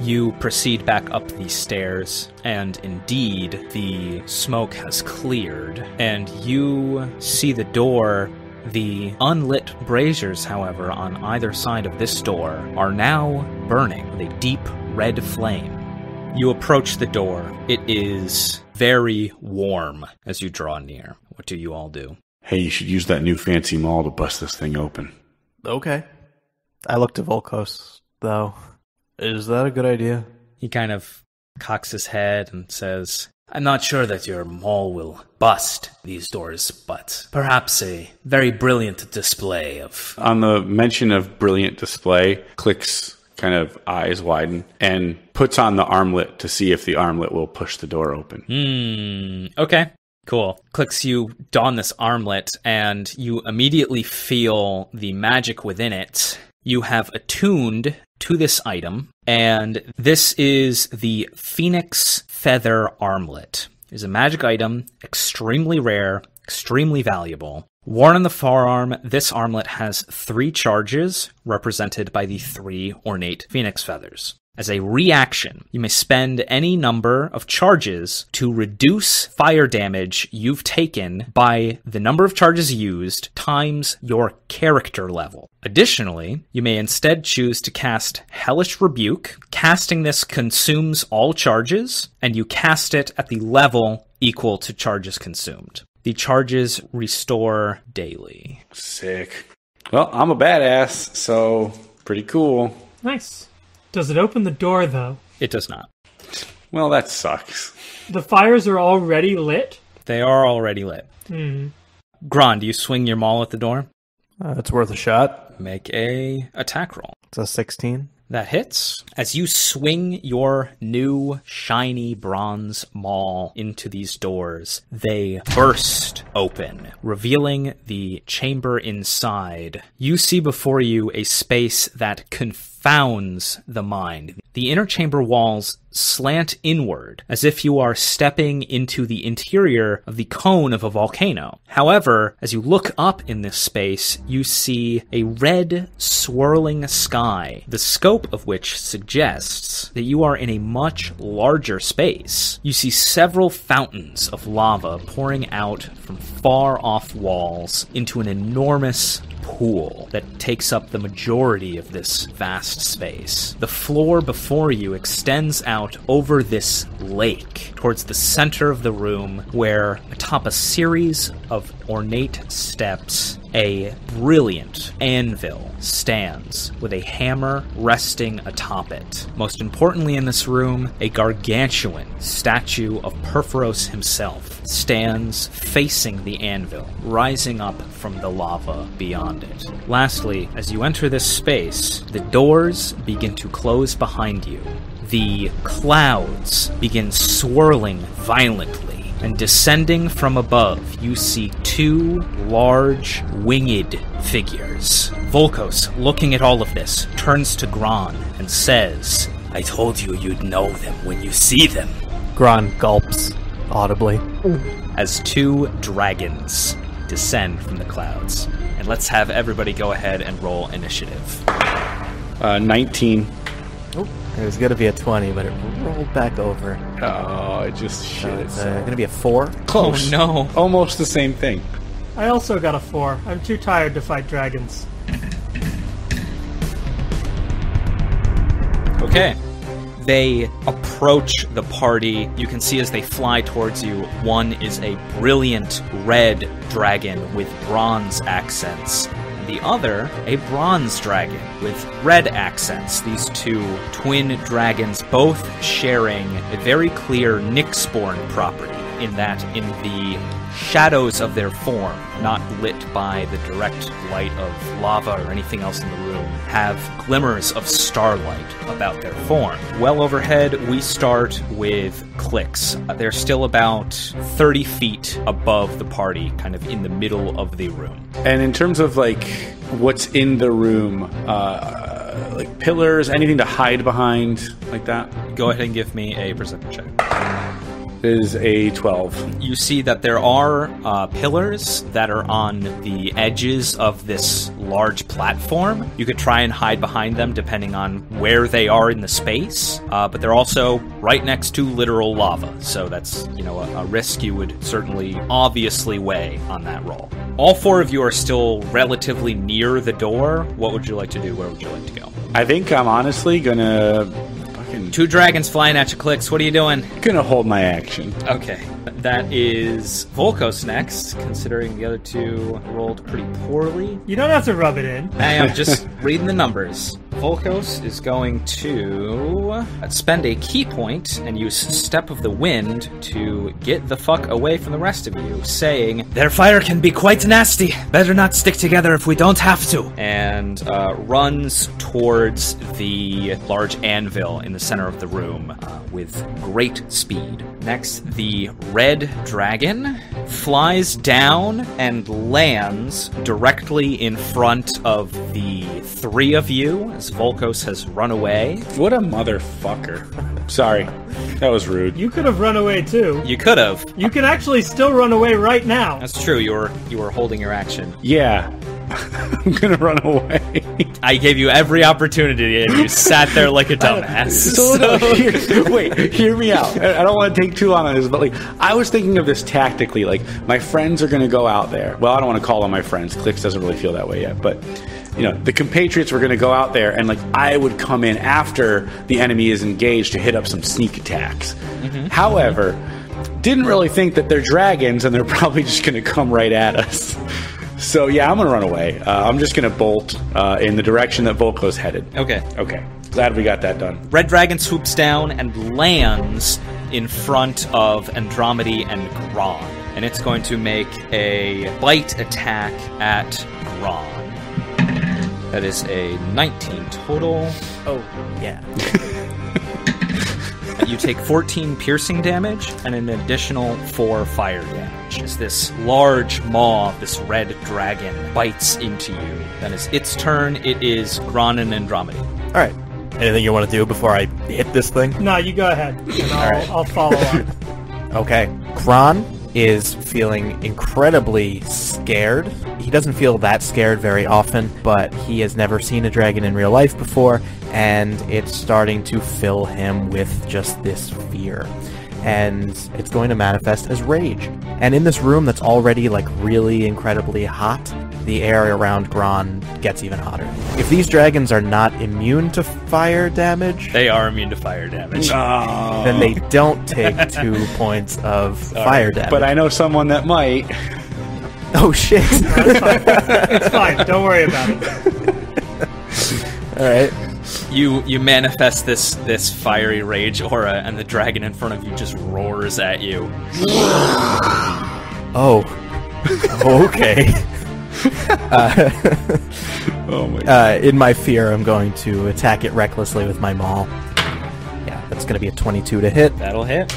You proceed back up these stairs, and indeed, the smoke has cleared, and you see the door. The unlit braziers, however, on either side of this door are now burning with a deep red flame. You approach the door. It is very warm as you draw near. What do you all do? Hey, you should use that new fancy maul to bust this thing open. Okay. I look to Volkos, though. Is that a good idea? He kind of cocks his head and says, I'm not sure that your maul will bust these doors, but perhaps a very brilliant display of On the mention of brilliant display, Klyx kind of eyes widen and puts on the armlet to see if the armlet will push the door open. Hmm. Okay. Cool. Klyx you don this armlet, and you immediately feel the magic within it. You have attuned to this item, and this is the Phoenix Feather Armlet. It is a magic item, extremely rare, extremely valuable. Worn on the forearm, this armlet has three charges, represented by the three ornate phoenix feathers. As a reaction, you may spend any number of charges to reduce fire damage you've taken by the number of charges used times your character level. Additionally, you may instead choose to cast Hellish Rebuke. Casting this consumes all charges, and you cast it at the level equal to charges consumed. The charges restore daily. Sick. Well, I'm a badass, so pretty cool. Nice. Does it open the door, though? It does not. Well, that sucks. The fires are already lit? They are already lit. Hmm. Gron, do you swing your maul at the door? Uh, it's worth a shot. Make a attack roll. It's a 16. That hits. As you swing your new shiny bronze maul into these doors, they burst open, revealing the chamber inside. You see before you a space that confounds the mind. The inner chamber walls slant inward, as if you are stepping into the interior of the cone of a volcano. However, as you look up in this space, you see a red, swirling sky, the scope of which suggests that you are in a much larger space. You see several fountains of lava pouring out from far off walls into an enormous pool that takes up the majority of this vast space. The floor before you extends out over this lake towards the center of the room, where atop a series of ornate steps, a brilliant anvil stands with a hammer resting atop it. Most importantly in this room, a gargantuan statue of Purphoros himself stands facing the anvil, rising up from the lava beyond it. Lastly, as you enter this space, the doors begin to close behind you. The clouds begin swirling violently, and descending from above, you see two large winged figures. Volkos, looking at all of this, turns to Gron and says, I told you you'd know them when you see them. Gron gulps audibly. as two dragons descend from the clouds. And let's have everybody go ahead and roll initiative. Uh, 19. It was gonna be a 20, but it rolled back over. Oh, it just shit So it's uh, gonna be a 4. Close. Oh, no. Almost the same thing. I also got a four. I'm too tired to fight dragons. Okay. They approach the party. You can see as they fly towards you, one is a brilliant red dragon with bronze accents. The other, a bronze dragon with red accents. These two twin dragons, both sharing a very clear Nyxborn property, in that, in the shadows of their form, not lit by the direct light of lava or anything else in the room, have glimmers of starlight about their form. Well overhead, we start with Klyx. They're still about 30 feet above the party, kind of in the middle of the room. And in terms of like what's in the room, uh, like pillars, anything to hide behind, like that, Go ahead and give me a perception check. Is a 12. you see that there are uh, pillars that are on the edges of this large platform. You could try and hide behind them depending on where they are in the space, uh, but they're also right next to literal lava. So that's you know a, a risk you would certainly obviously weigh on that roll. All four of you are still relatively near the door. What would you like to do? Where would you like to go? I think I'm honestly gonna fucking Two dragons flying at you, Klyx. What are you doing? gonna hold my action. Okay, that is Volkos next, considering the other two rolled pretty poorly. You don't have to rub it in. I am just reading the numbers. Volkos is going to spend a ki point and use Step of the Wind to get the fuck away from the rest of you, saying, Their fire can be quite nasty. Better not stick together if we don't have to. and uh, runs towards the large anvil in the center of the room uh, with great speed. Next, the red dragon flies down and lands directly in front of the three of you as Volkos has run away. What a motherfucker. Sorry, that was rude. You could have run away too. You could have. You can actually still run away right now. That's true. You were you were holding your action. Yeah, I'm gonna run away. I gave you every opportunity, and you sat there like a dumbass. So, no, here- wait, hear me out. I don't want to take too long on this, but like, I was thinking of this tactically. Like, my friends are going to go out there. Well, I don't want to call them my friends. Klyx doesn't really feel that way yet, but you know, the compatriots were going to go out there, and like, I would come in after the enemy is engaged to hit up some sneak attacks. Mm-hmm. However, didn't really think that they're dragons, and they're probably just going to come right at us. So yeah, I'm gonna run away. Uh, I'm just gonna bolt uh, in the direction that Volko's headed. Okay. Okay, glad we got that done. Red Dragon swoops down and lands in front of Endromide and Gron. And it's going to make a bite attack at Gron. That is a 19 total. Oh, yeah. You take 14 piercing damage and an additional 4 fire damage. As this large maw, this red dragon, bites into you. That is its turn. It is Gron and Endromide. All right. Anything you want to do before I hit this thing? No, you go ahead, and I'll, right. I'll follow up. Okay. Gron is feeling incredibly scared. He doesn't feel that scared very often, but he has never seen a dragon in real life before, and it's starting to fill him with just this fear. And it's going to manifest as rage. And in this room that's already like really incredibly hot, the air around Gron gets even hotter. If these dragons are not immune to fire damage, They are immune to fire damage. then they don't take two points of fire damage. But I know someone that might. oh shit! It's fine. Don't worry about it. All right. You you manifest this this fiery rage aura, and the dragon in front of you just roars at you. Oh. okay. Oh my. Uh, in my fear, I'm going to attack it recklessly with my maul. Yeah, that's going to be a 22 to hit, That'll hit.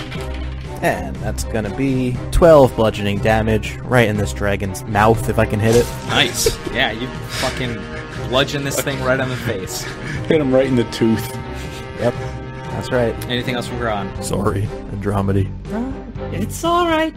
and that's going to be 12 bludgeoning damage right in this dragon's mouth if I can hit it. Nice. Yeah, you fucking bludgeon this thing right on the face. Hit him right in the tooth. Yep, that's right. Anything else from Gron? Sorry, Endromide. It's all right.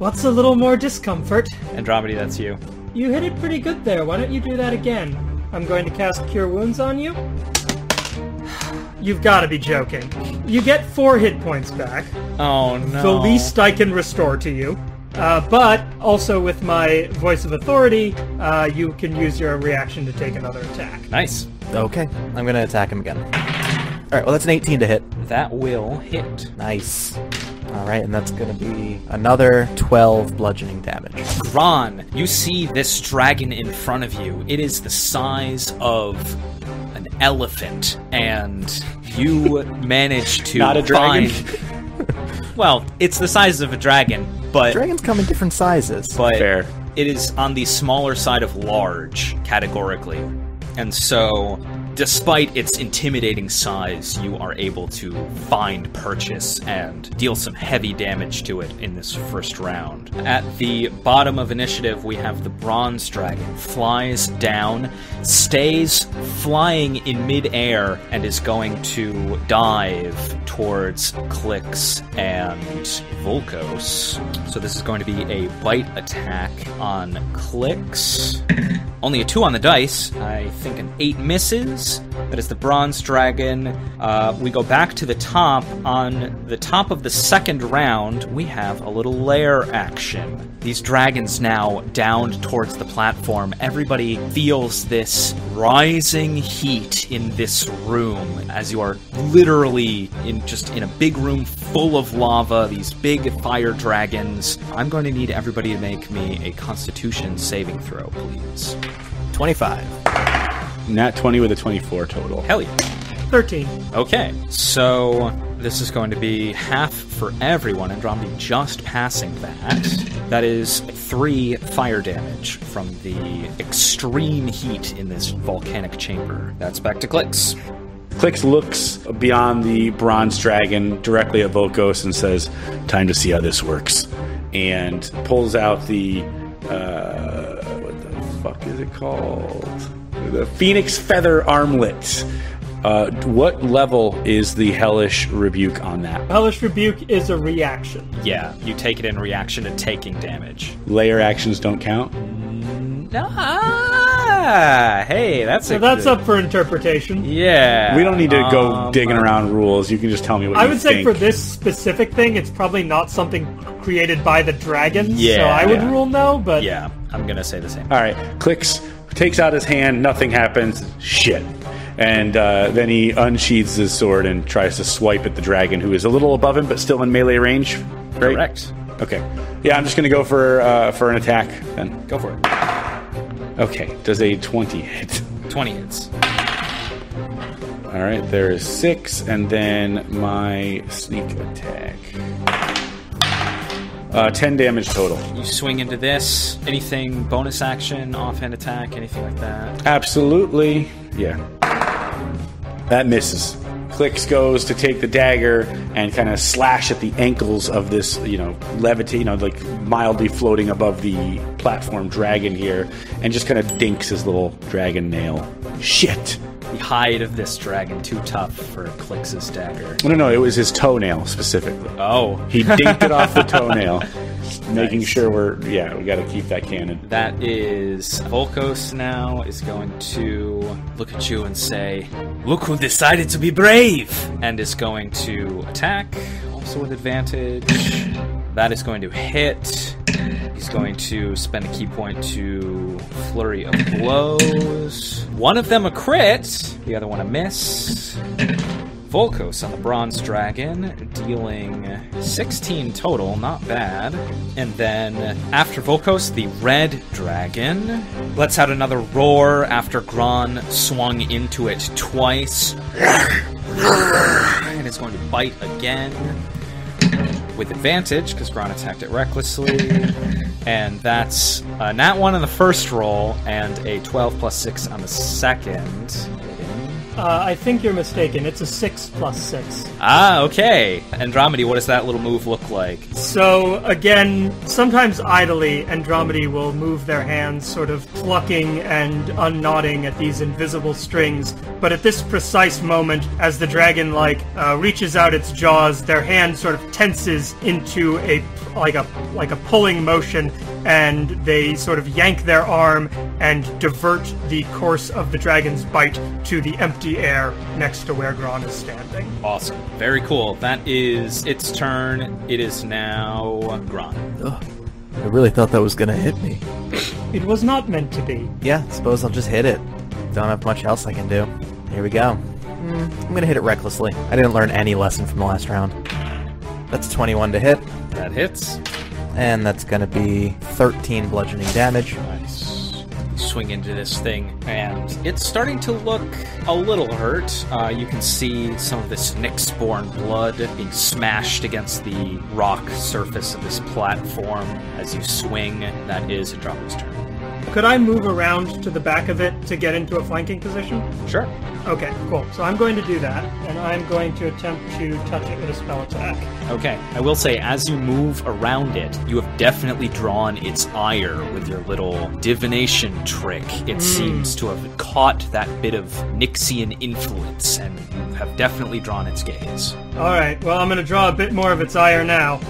What's a little more discomfort? Endromide, that's you. You hit it pretty good there. Why don't you do that again? I'm going to cast Cure Wounds on you. You've got to be joking. You get four hit points back, Oh no. the least I can restore to you. Uh, but also with my voice of authority, uh, you can use your reaction to take another attack. Nice. Okay, I'm gonna attack him again. All right, well that's an 18 to hit. That will hit. Nice. All right, and that's gonna be another 12 bludgeoning damage. Ron, you see this dragon in front of you. It is the size of an elephant, and you manage to Not a dragon? find- well, it's the size of a dragon, but Dragons come in different sizes. but Fair. it is on the smaller side of large categorically. And so, despite its intimidating size, you are able to find purchase and deal some heavy damage to it in this first round. At the bottom of initiative, we have the Bronze Dragon. Flies down, stays flying in midair, and is going to dive towards Klyx and Volkos. So this is going to be a bite attack on Klyx. Only a two on the dice. I think an eight misses. That is the bronze dragon. Uh, we go back to the top. On the top of the second round, we have a little lair action. These dragons now downed towards the platform. Everybody feels this rising heat in this room as you are literally in just in a big room full of lava, these big fire dragons. I'm going to need everybody to make me a constitution saving throw, please. 25. Nat 20 with a 24 total. Hell yeah. 13. Okay, so this is going to be half for everyone, Endromide just passing that. That is three fire damage from the extreme heat in this volcanic chamber. That's back to Klyx. Klyx looks beyond the bronze dragon directly at Volkos and says, "Time to see how this works," and pulls out the uh, what the fuck is it called? The Phoenix Feather Armlet. Uh, what level is the Hellish Rebuke on that? Hellish Rebuke is a reaction. Yeah, you take it in reaction to taking damage. Lair actions don't count. Ah, hey, that's So a that's good- up for interpretation. Yeah. We don't need to go um, digging around rules. You can just tell me what I you would say for this specific thing, it's probably not something created by the dragons. so Yeah, I would yeah. rule no, but Yeah, I'm gonna say the same. All right, Klyx, takes out his hand, nothing happens. Shit. And uh, then he unsheathes his sword and tries to swipe at the dragon, who is a little above him but still in melee range. Right? Correct. Okay. Yeah, I'm just gonna go for uh, for an attack then. Go for it. Okay. Does a 20 hit? 20 hits. All right. There is six, and then my sneak attack. Uh, 10 damage total. You swing into this. Anything bonus action, offhand attack, anything like that? Absolutely. Yeah. That misses. Klyx goes to take the dagger and kind of slash at the ankles of this, you know, levitate, you know, like mildly floating above the platform dragon here, and just kind of dinks his little dragon nail. Shit. The hide of this dragon too tough for Klyx's dagger. No, no, it was his toenail specifically. Oh, He dinked it off the toenail, making Nice. sure we're, yeah, we got to keep that canon. that is Volkos now is going to look at you and say, "Look who decided to be brave!" and is going to attack, also with advantage. That is going to hit. He's going to spend a ki point to flurry of blows. One of them a crit, the other one a miss. Volkos on the Bronze Dragon, dealing 16 total, not bad. And then after Volkos, the Red Dragon lets out another roar after Gron swung into it twice. And it's going to bite again with advantage because Gron attacked it recklessly. And that's uh, a nat 1 on the first roll and a 12 plus 6 on the second. Uh, I think you're mistaken. It's a 6 plus 6. Ah, okay. Endromide, what does that little move look like? So, again, sometimes idly, Endromide will move their hands, sort of plucking and unknotting at these invisible strings. But at this precise moment, as the dragon, like, uh, reaches out its jaws, their hand sort of tenses into a like a like a pulling motion, and they sort of yank their arm and divert the course of the dragon's bite to the empty air next to where Gron is standing. Awesome. Very cool. That is its turn. It is now Gron. Ugh. I really thought that was gonna hit me. It was not meant to be. Yeah, suppose I'll just hit it. Don't have much else I can do. Here we go. Mm, I'm gonna hit it recklessly. I didn't learn any lesson from the last round. That's 21 to hit, That hits. And that's gonna be 13 bludgeoning damage. Nice. Swing into this thing, and it's starting to look a little hurt. Uh, you can see some of this Nyx-born blood being smashed against the rock surface of this platform as you swing. That is Endromide's turn. Could I move around to the back of it to get into a flanking position? Sure. Okay, cool. So I'm going to do that, and I'm going to attempt to touch it with a spell attack. Okay. I will say, as you move around it, you have definitely drawn its ire with your little divination trick. It hmm. seems to have caught that bit of Nyxian influence, and you have definitely drawn its gaze. All right, well, I'm going to draw a bit more of its ire now.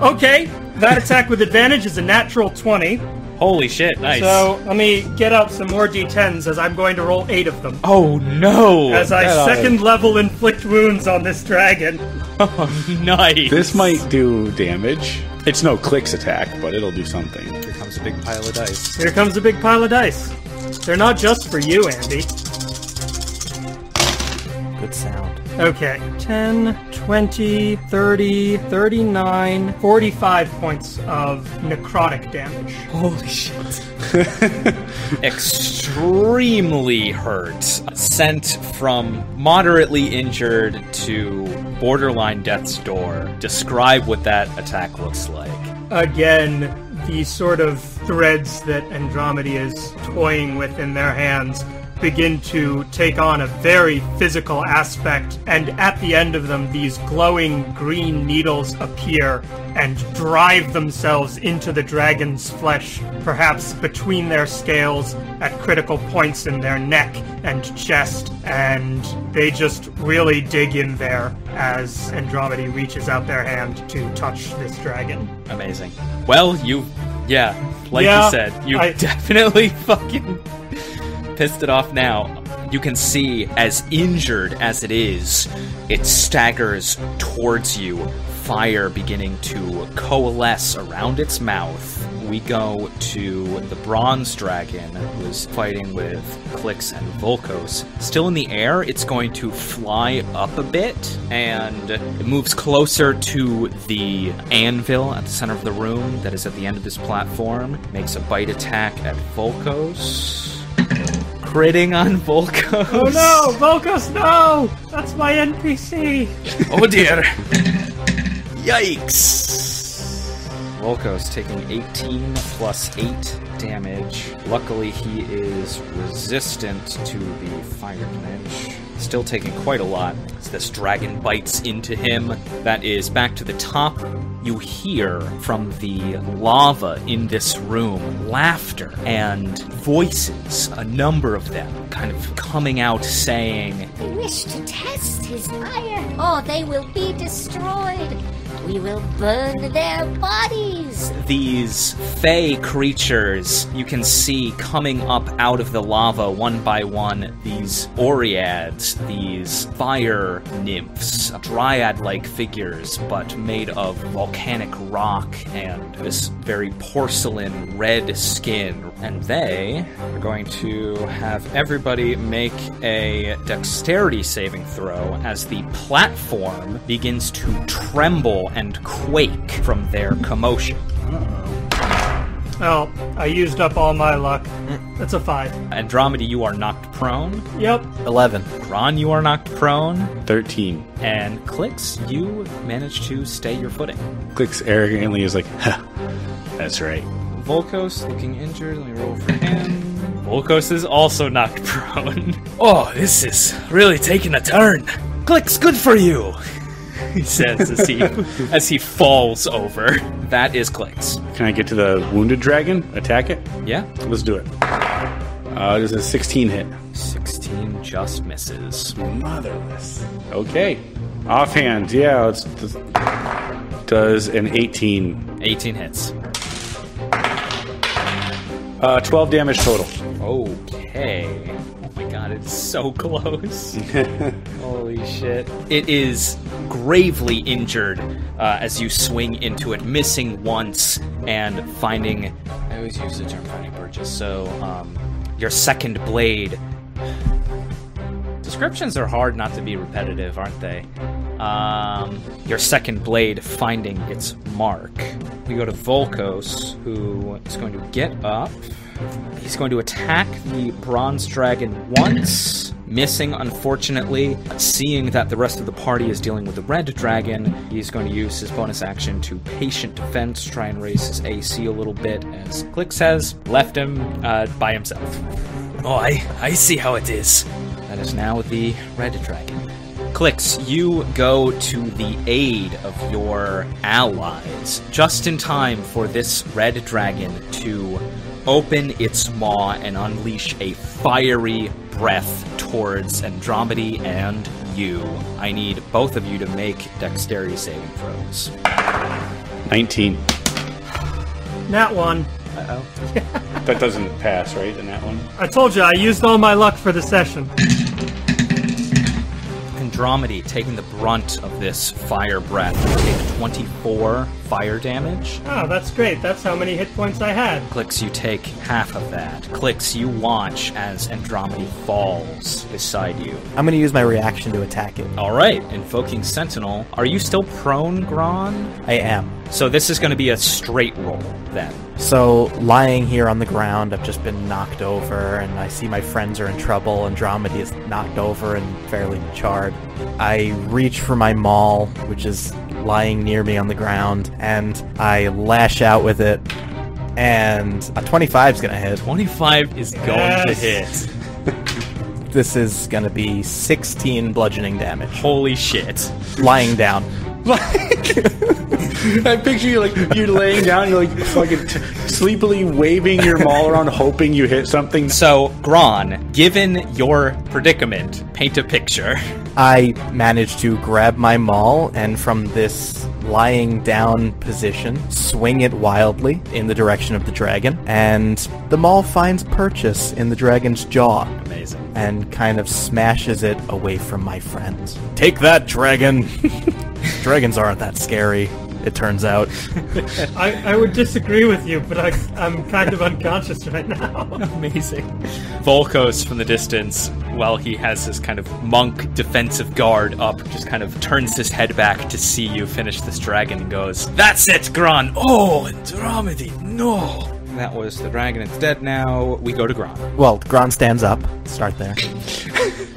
okay, that attack with advantage is a natural 20. Holy shit! Nice. So let me get out some more d10s as I'm going to roll eight of them. oh no! As I That oughta- second level inflict wounds on this dragon. Oh, nice. This might do damage. It's no Klyx attack, but it'll do something. Here comes a big pile of dice. Here comes a big pile of dice. They're not just for you, Andy. Good sound. Okay. 10, 20, 30, 39, 45 points of necrotic damage. Holy shit. Extremely hurt. Sent from moderately injured to borderline death's door. Describe what that attack looks like. Again, the sort of threads that Endromide is toying with in their hands begin to take on a very physical aspect, and at the end of them, these glowing green needles appear and drive themselves into the dragon's flesh, perhaps between their scales at critical points in their neck and chest, and they just really dig in there as Endromide reaches out their hand to touch this dragon. Amazing. Well, you, yeah, like Yeah, you said, you I- definitely fucking pissed it off now. You can see, as injured as it is, it staggers towards you, fire beginning to coalesce around its mouth. We go to the bronze dragon, who is fighting with Klyx and Volkos. Still in the air, it's going to fly up a bit, and it moves closer to the anvil at the center of the room that is at the end of this platform. Makes a bite attack at Volkos. Critting on Volkos. Oh no, Volkos, no! That's my NPC! Oh dear. Yikes. Volkos taking 18 plus 8 damage. Luckily, he is resistant to the fire damage. Still taking quite a lot as this dragon bites into him. That is back to the top. You hear from the lava in this room laughter and voices, a number of them, kind of coming out saying, We wish to test his fire, or they will be destroyed. We will burn their bodies. these fey creatures you can see coming up out of the lava one by one these oreads these fire nymphs dryad like figures but made of volcanic rock and this very porcelain red skin and they are going to have everybody make a dexterity saving throw as the platform begins to tremble and quake from their commotion Oh, I used up all my luck. That's a five. Endromide, you are knocked prone. Yep. 11. Gron, you are knocked prone. 13. And Klyx, you manage to stay your footing. Klyx arrogantly is like, ha, that's right. Volkos, looking injured. Let me roll for him. Volkos is also knocked prone. Oh, this is really taking a turn. Klyx, good for you! He says as he as he falls over. That is Klyx. Can I get to the wounded dragon? Attack it? Yeah? Let's do it. Uh, there's a 16 hit. 16 just misses. Motherless. Okay. Offhand, yeah, it's, it's does an 18. 18 hits. Uh, 12 damage total. Okay. Oh my god, it's so close. Holy shit. It is gravely injured uh, as you swing into it, missing once and finding. I always use the term finding purchase, so um, your second blade. Descriptions are hard not to be repetitive, aren't they? Um, your second blade finding its mark. We go to Volkos, who is going to get up. He's going to attack the bronze dragon once, missing unfortunately. Seeing that the rest of the party is dealing with the red dragon, he's going to use his bonus action to patient defense, try and raise his AC a little bit, as Click says, left him uh, by himself. Oh, I, I see how it is. That is now the red dragon. Clicks, you go to the aid of your allies just in time for this red dragon to open its maw and unleash a fiery breath towards Endromide and you. I need both of you to make dexterity saving throws. 19. Nat one. Uh oh. that doesn't pass, right? In that one? I told you I used all my luck for the session. Endromide, taking the brunt of this fire breath, take 24 fire damage. Oh, that's great. That's how many hit points I had. Klyx, you take half of that. Klyx, you watch as Endromide falls beside you. I'm going to use my reaction to attack it. All right, invoking Sentinel. Are you still prone, Gron? I am. So this is going to be a straight roll then. So, lying here on the ground, I've just been knocked over, and I see my friends are in trouble. Endromide is knocked over and fairly charred. I reach for my maul, which is lying near me on the ground, and I lash out with it. And a 25 is going to hit. 25 is going to hit. This is going to be 16 bludgeoning damage. Holy shit. Lying down. I picture you like you're laying down, you're like fucking t- sleepily waving your maul around, hoping you hit something. So, Gron, given your predicament, paint a picture. I manage to grab my maul and from this lying down position, swing it wildly in the direction of the dragon, and the maul finds purchase in the dragon's jaw Amazing. and kind of smashes it away from my friends. Take that, dragon! Dragons aren't that scary, it turns out. I, I would disagree with you, but I, I'm kind of unconscious right now. Amazing. Volkos from the distance, while he has this kind of monk defensive guard up, just kind of turns his head back to see you finish this dragon and goes, That's it, Gron. Oh, Endromide, no. That was the dragon, it's dead now. We go to Gron. Well, Gron stands up. Start there.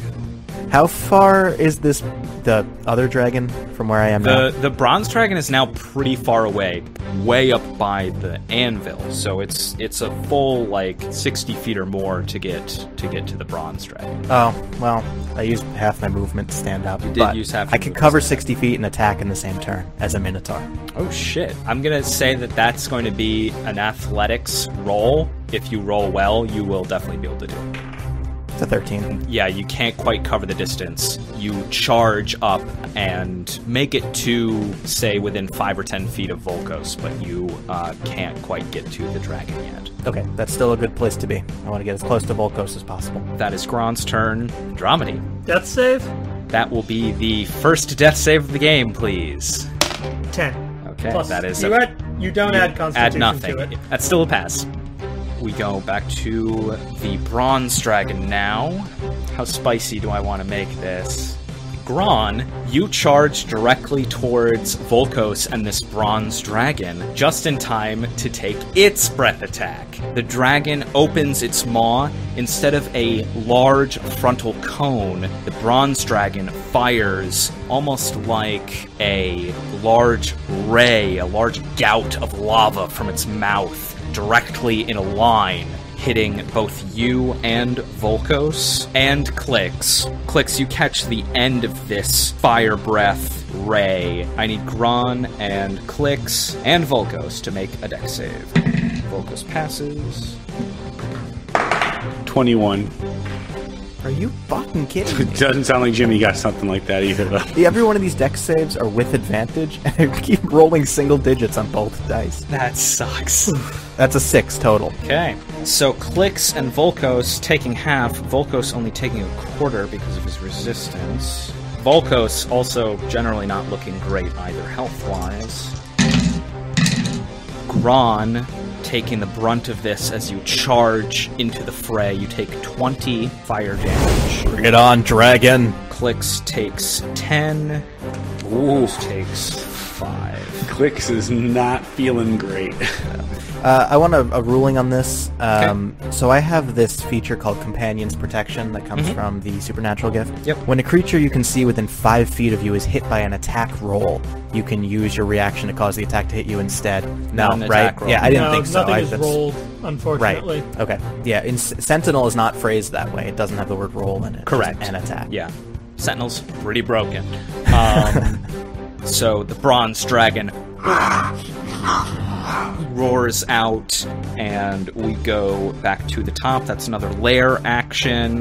How far is this the other dragon from where I am now? The the bronze dragon is now pretty far away, way up by the anvil. So it's it's a full like sixty feet or more to get to get to the bronze dragon. Oh, well, I used half my movement to stand up. You did but use half I movement cover 60 feet and attack in the same turn as a Minotaur. Oh shit! I'm gonna say that that's going to be an athletics roll. If you roll well, you will definitely be able to do it. It's a 13. yeah, you can't quite cover the distance. You charge up and make it to, say, within five or ten feet of Volkos, but you uh, can't quite get to the dragon yet. Okay, that's still a good place to be. I want to get as close to Volkos as possible. That is Gron's turn. Endromide. Death save? That will be the first death save of the game, please. 10. Okay, Plus, that is you, a, add, you don't add constitution add nothing. to it. That's still a pass. We go back to the bronze dragon now. How spicy do I want to make this? Gron, you charge directly towards Volkos and this bronze dragon just in time to take its breath attack. The dragon opens its maw. Instead of a large frontal cone, the bronze dragon fires almost like a large ray, a large gout of lava from its mouth directly in a line hitting both you and Volkos and Klyx. Klyx, you catch the end of this fire breath ray. I need Gron and Klyx and Volkos to make a deck save. Volkos passes. 21. Are you fucking kidding me? It doesn't sound like Jimmy got something like that either, though. Every one of these deck saves are with advantage, and I keep rolling single digits on both dice. That sucks. That's a six total. Okay. So Klyx and Volkos taking half, Volkos only taking a quarter because of his resistance. Volkos also generally not looking great either health wise. Gron taking the brunt of this as you charge into the fray. You take 20 fire damage. Bring it on, dragon. Klyx takes 10. Volkos takes 5. Klyx is not feeling great. Uh, I want a, a ruling on this. Um, So I have this feature called Companion's Protection that comes from the Supernatural gift. Yep. When a creature you can see within five feet of you is hit by an attack roll, you can use your reaction to cause the attack to hit you instead. No, right? roll. Yeah, I didn't no, think so. nothing I, is that's- rolled, Right. unfortunately. Okay. Yeah. In, Sentinel is not phrased that way. It doesn't have the word roll in it. Correct. An attack. Yeah. Sentinel's pretty broken. Um, so the bronze dragon roars out, and we go back to the top. That's another lair action.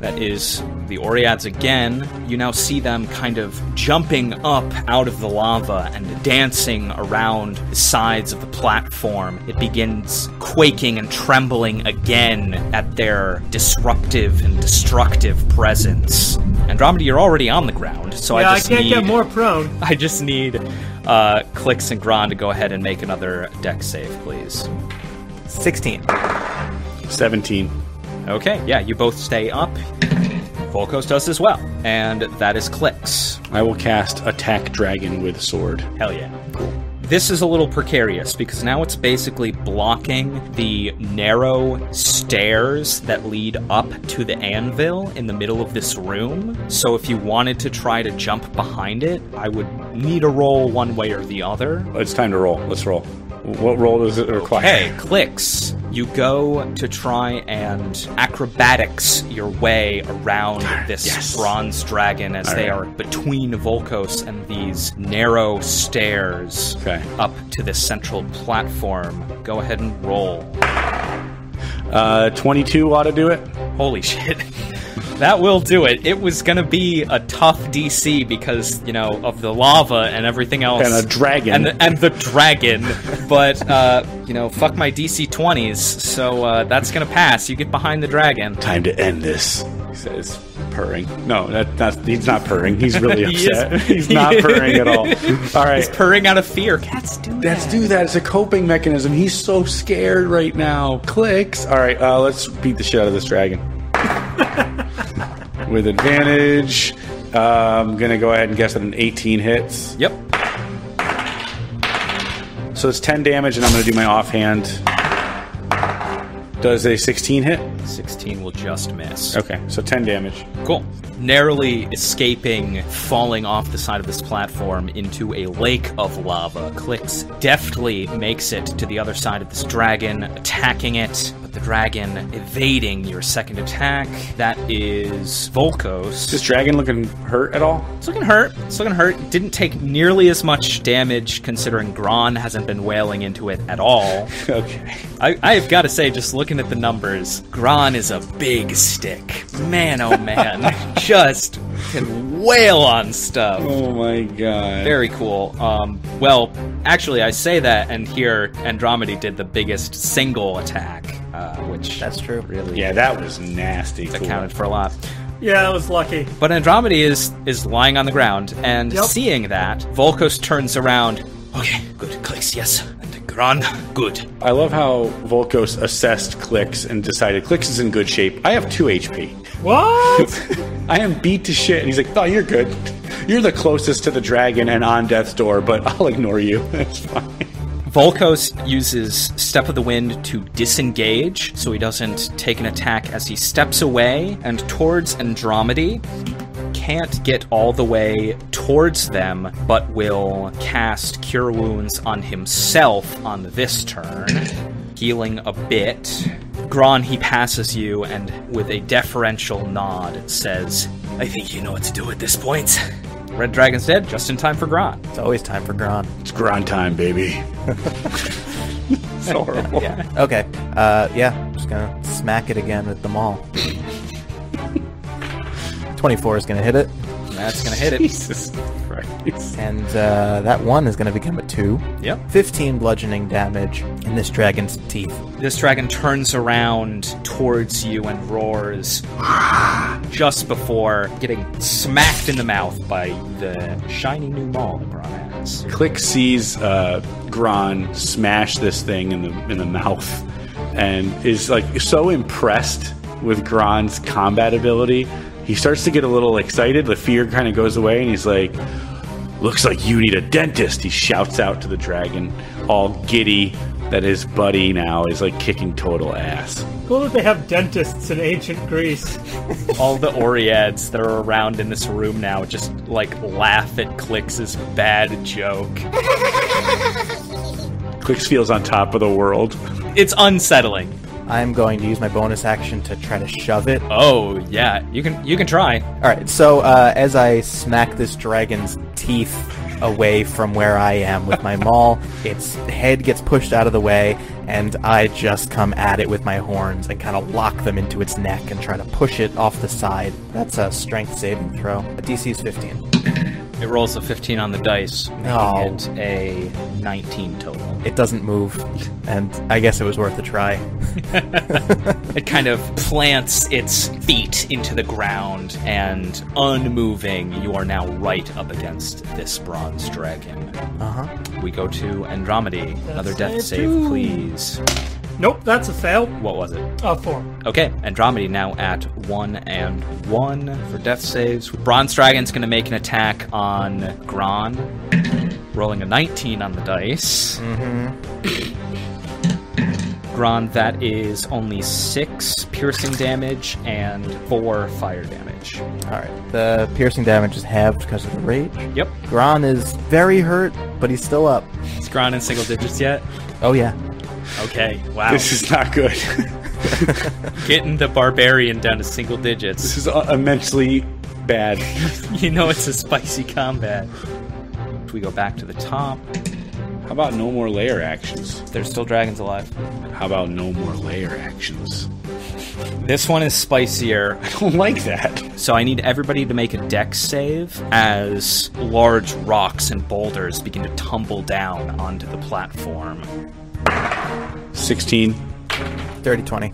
That is the Oreads again. You now see them kind of jumping up out of the lava and dancing around the sides of the platform. It begins quaking and trembling again at their disruptive and destructive presence. Endromide, you're already on the ground, so yeah, I I, can't need get more prone. I just need uh, Klyx and Gron to go ahead and make another deck save, please. Sixteen. 17. Okay, yeah, you both stay up. Volkos does as well. And that is Klyx. I will cast Attack Dragon with Sword. Hell yeah. Cool. This is a little precarious because now it's basically blocking the narrow stairs that lead up to the anvil in the middle of this room. So if you wanted to try to jump behind it, I would need a roll one way or the other. It's time to roll. Let's roll. What role does it require? Hey, Klyx. You go to try and acrobatics your way around this Yes. bronze dragon as All they right. are between Volkos and these narrow stairs Okay. up to this central platform. Go ahead and roll. Uh, 22 ought to do it. Holy shit. That will do it. It was gonna be a tough DC because, you know, of the lava and everything else. And a dragon. And the, and the dragon. but, uh, you know, fuck my DC 20s, so uh, that's gonna pass. You get behind the dragon. Time to end this. He says, purring. No, that, that's, he's not purring. He's really He upset. he's not purring at all. All right. He's purring out of fear. Cats do that. Let's do that. It's a coping mechanism. He's so scared right now. Klyx. All right, uh, let's beat the shit out of this dragon. With advantage. Uh, I'm going to go ahead and guess that an 18 hits. Yep. So it's 10 damage, and I'm going to do my offhand. Does a 16 hit? 16 will just miss. Okay, so 10 damage. Cool. Narrowly escaping, falling off the side of this platform into a lake of lava. Klyx deftly makes it to the other side of this dragon, attacking it, but the dragon evading your second attack. That is Is this dragon looking hurt at all? It's looking hurt. It's looking hurt. Didn't take nearly as much damage considering Gron hasn't been wailing into it at all. Okay. I, I've got to say, just looking at the numbers, Gron is a big stick. Man, oh man. just can wail on stuff. Oh my god. Very cool. Um, well, actually, I say that, and here Endromide did the biggest single attack, uh, which That's true. really Yeah, that was nasty. Cool. accounted for a lot. Yeah, I was lucky. But Endromide is is lying on the ground, and Yep. seeing that, Volkos turns around. Okay, good. Clicks, yes. And Gron, good. I love how Volkos assessed Klyx and decided Klyx is in good shape. I have 2 HP. What? I am beat to shit. And he's like, oh, you're good. You're the closest to the dragon and on death's door, but I'll ignore you. That's fine. Volkos uses Step of the Wind to disengage, so he doesn't take an attack as he steps away and towards Endromide. Can't get all the way towards them, but will cast Cure Wounds on himself on this turn, healing a bit. Gron, he passes you and with a deferential nod says, I think you know what to do at this point. Red Dragon's dead, just in time for Gron. It's always time for Gron. It's grind time, baby. so horrible. Yeah. Okay. Uh, yeah. Just gonna smack smack it again with the maul. 24 is going to hit it, That's gonna hit it. Jesus Christ. and uh, that one is going to become a 2. Yep. 15 bludgeoning damage in this dragon's teeth. This dragon turns around towards you and roars just before getting smacked in the mouth by the shiny new maul that Gron has. Click sees uh, Gron smash this thing in the in the mouth, and is like so impressed with Gron's combat ability. He starts to get a little excited. The fear kind of goes away, and he's like, "Looks like you need a dentist." He shouts out to the dragon, all giddy that his buddy now is like kicking total ass. Cool that they have dentists in ancient Greece. All the Oreads that are around in this room now just like laugh at Klyx's bad joke. Klyx feels on top of the world. It's unsettling. I'm going to use my bonus action to try to shove it. Oh yeah, you can you can try. All right, so uh, as I smack this dragon's teeth away from where I am with my maul, its head gets pushed out of the way, and I just come at it with my horns and kind of lock them into its neck and try to push it off the side. That's a strength saving throw. A DC is 15. It rolls a 15 on the dice, making Oh. it a 19 total. It doesn't move, and I guess it was worth a try. It kind of plants its feet into the ground, and unmoving, you are now right up against this bronze dragon. Uh huh. We go to Endromide. Another death save save, two. please. Nope, that's a fail. What was it? Uh, four. Okay, Endromide now at one and one for death saves. Bronze Dragon's gonna make an attack on Gron, rolling a 19 on the dice. Gron, that is only six piercing damage and four fire damage. All right. The piercing damage is halved because of the rage. Yep. Gron is very hurt, but he's still up. Is Gron in single digits yet? Oh yeah. Okay, wow. This is not good. Getting the barbarian down to single digits. this is uh, immensely bad. You know it's a spicy combat. We go back to the top. How about no more layer actions? There's still dragons alive. How about no more layer actions? This one is spicier. I don't like that. So I need everybody to make a dex save as large rocks and boulders begin to tumble down onto the platform. 16. Dirty 20.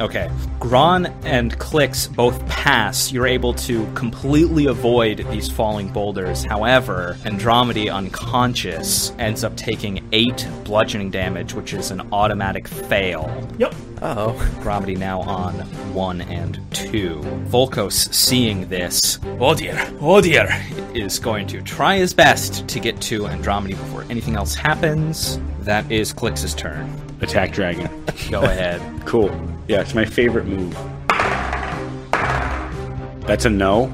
Okay. Gron and Klyx both pass. You're able to completely avoid these falling boulders. However, Endromide, unconscious, ends up taking 8 bludgeoning damage, which is an automatic fail. Yep. Uh oh. Endromide now on 1 and 2. Volkos, seeing this, Oh dear, oh dear. is going to try his best to get to Endromide before anything else happens. That is Klyx's turn. Attack dragon. Go ahead. Cool. Yeah, it's my favorite move. That's a no.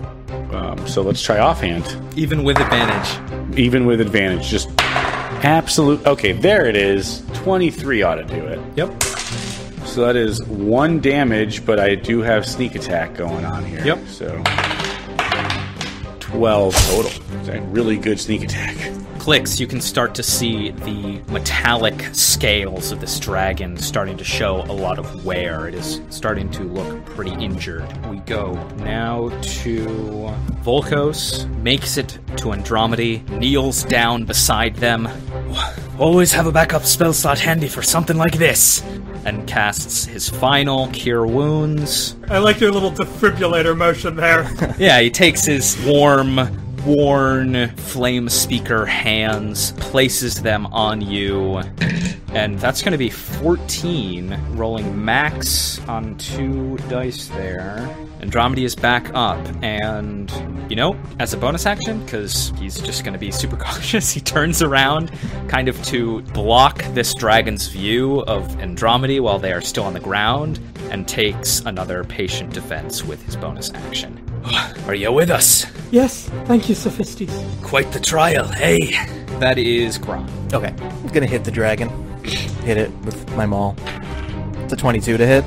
Um, so let's try offhand. Even with advantage. Even with advantage. Just absolute. Okay, there it is. 23 ought to do it. Yep. So that is one damage, but I do have sneak attack going on here. Yep. So 12 total. It's a really good sneak attack. Klyx, you can start to see the metallic scales of this dragon starting to show a lot of wear. It is starting to look pretty injured. We go now to Volkos, makes it to Endromide, kneels down beside them, Always have a backup spell slot handy for something like this. and casts his final Cure Wounds. I like your little defibrillator motion there. Yeah, he takes his warm, worn flame speaker hands, places them on you, and that's going to be 14, rolling max on two dice there. Endromide is back up, and you know, as a bonus action, because he's just going to be super cautious, he turns around kind of to block this dragon's view of Endromide while they are still on the ground, and takes another patient defense with his bonus action. Are you with us? yes, thank you, Sophistes. Quite the trial, hey? That is Gron. Okay. I'm gonna hit the dragon. Hit it with my maul. It's a 22 to hit.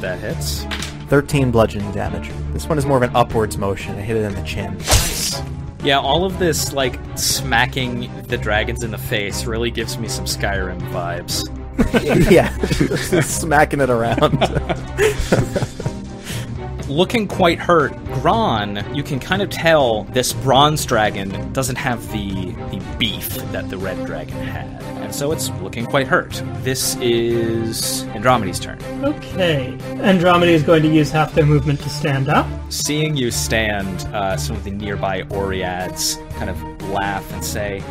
That hits. 13 bludgeoning damage. This one is more of an upwards motion. I hit it in the chin. Nice. Yeah, all of this, like, smacking the dragons in the face really gives me some Skyrim vibes. yeah, smacking it around. looking quite hurt, Gron, you can kind of tell this bronze dragon doesn't have the the beef that the red dragon had. And so it's looking quite hurt. This is Endromide's turn. Okay. Endromide is going to use half their movement to stand up. Seeing you stand, uh, some of the nearby Oreads kind of laugh and say,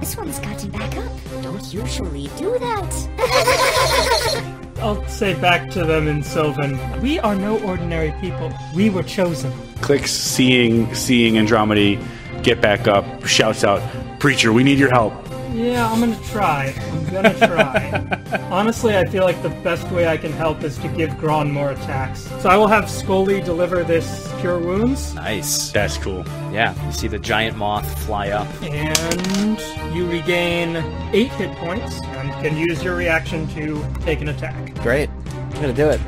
This one's gotten back up. Don't usually do that. I'll say back to them in Sylvan, we are no ordinary people. We were chosen. Klyx, seeing seeing Endromide get back up, shouts out, "Preacher, we need your help." Yeah, I'm gonna try. I'm gonna try. Honestly, I feel like the best way I can help is to give Gron more attacks. So I will have Scully deliver this Cure Wounds, Nice. That's cool. Yeah, you see the giant moth fly up. and you regain 8 hit points, and can use your reaction to take an attack. Great. I'm gonna do it.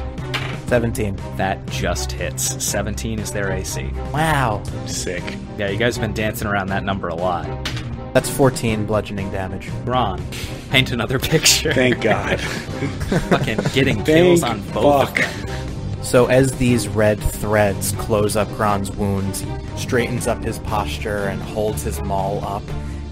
17. That just hits. 17 is their AC. Wow. Sick. Yeah, you guys have been dancing around that number a lot. That's 14 bludgeoning damage. Gron, paint another picture. Thank God. Fucking getting kills on both fuck. of them. So as these red threads close up Gron's wounds, he straightens up his posture and holds his maul up,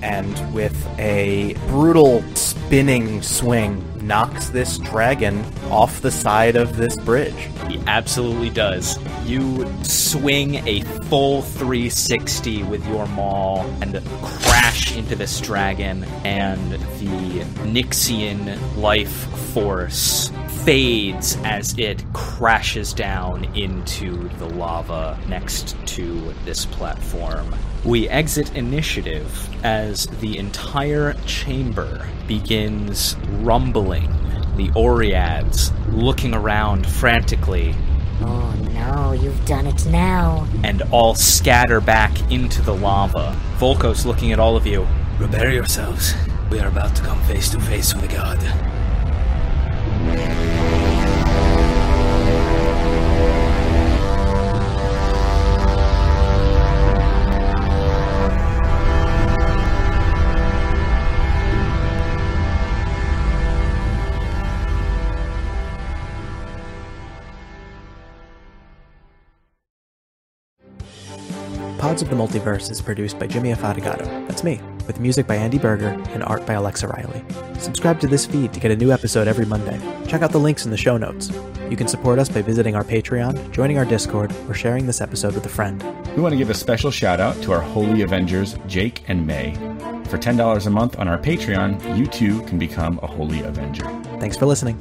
and with a brutal spinning swing, knocks this dragon off the side of this bridge. He absolutely does. You swing a full 360 with your maul and crash into this dragon, and the Nyxian life force fades as it crashes down into the lava next to this platform. We exit initiative as the entire chamber begins rumbling. The Oreads looking around frantically oh no, you've done it now. and all scatter back into the lava. Volkos looking at all of you. Prepare yourselves. We are about to come face to face with a god. Pods of the Multiverse is produced by Jimmy Affatigato. That's me, with music by Andy Burger and art by Alexa Reilly. Subscribe to this feed to get a new episode every Monday. Check out the links in the show notes. You can support us by visiting our Patreon, joining our Discord, or sharing this episode with a friend. We want to give a special shout out to our Holy Avengers, Jake and May. For $10 a month on our Patreon, you too can become a Holy Avenger. Thanks for listening.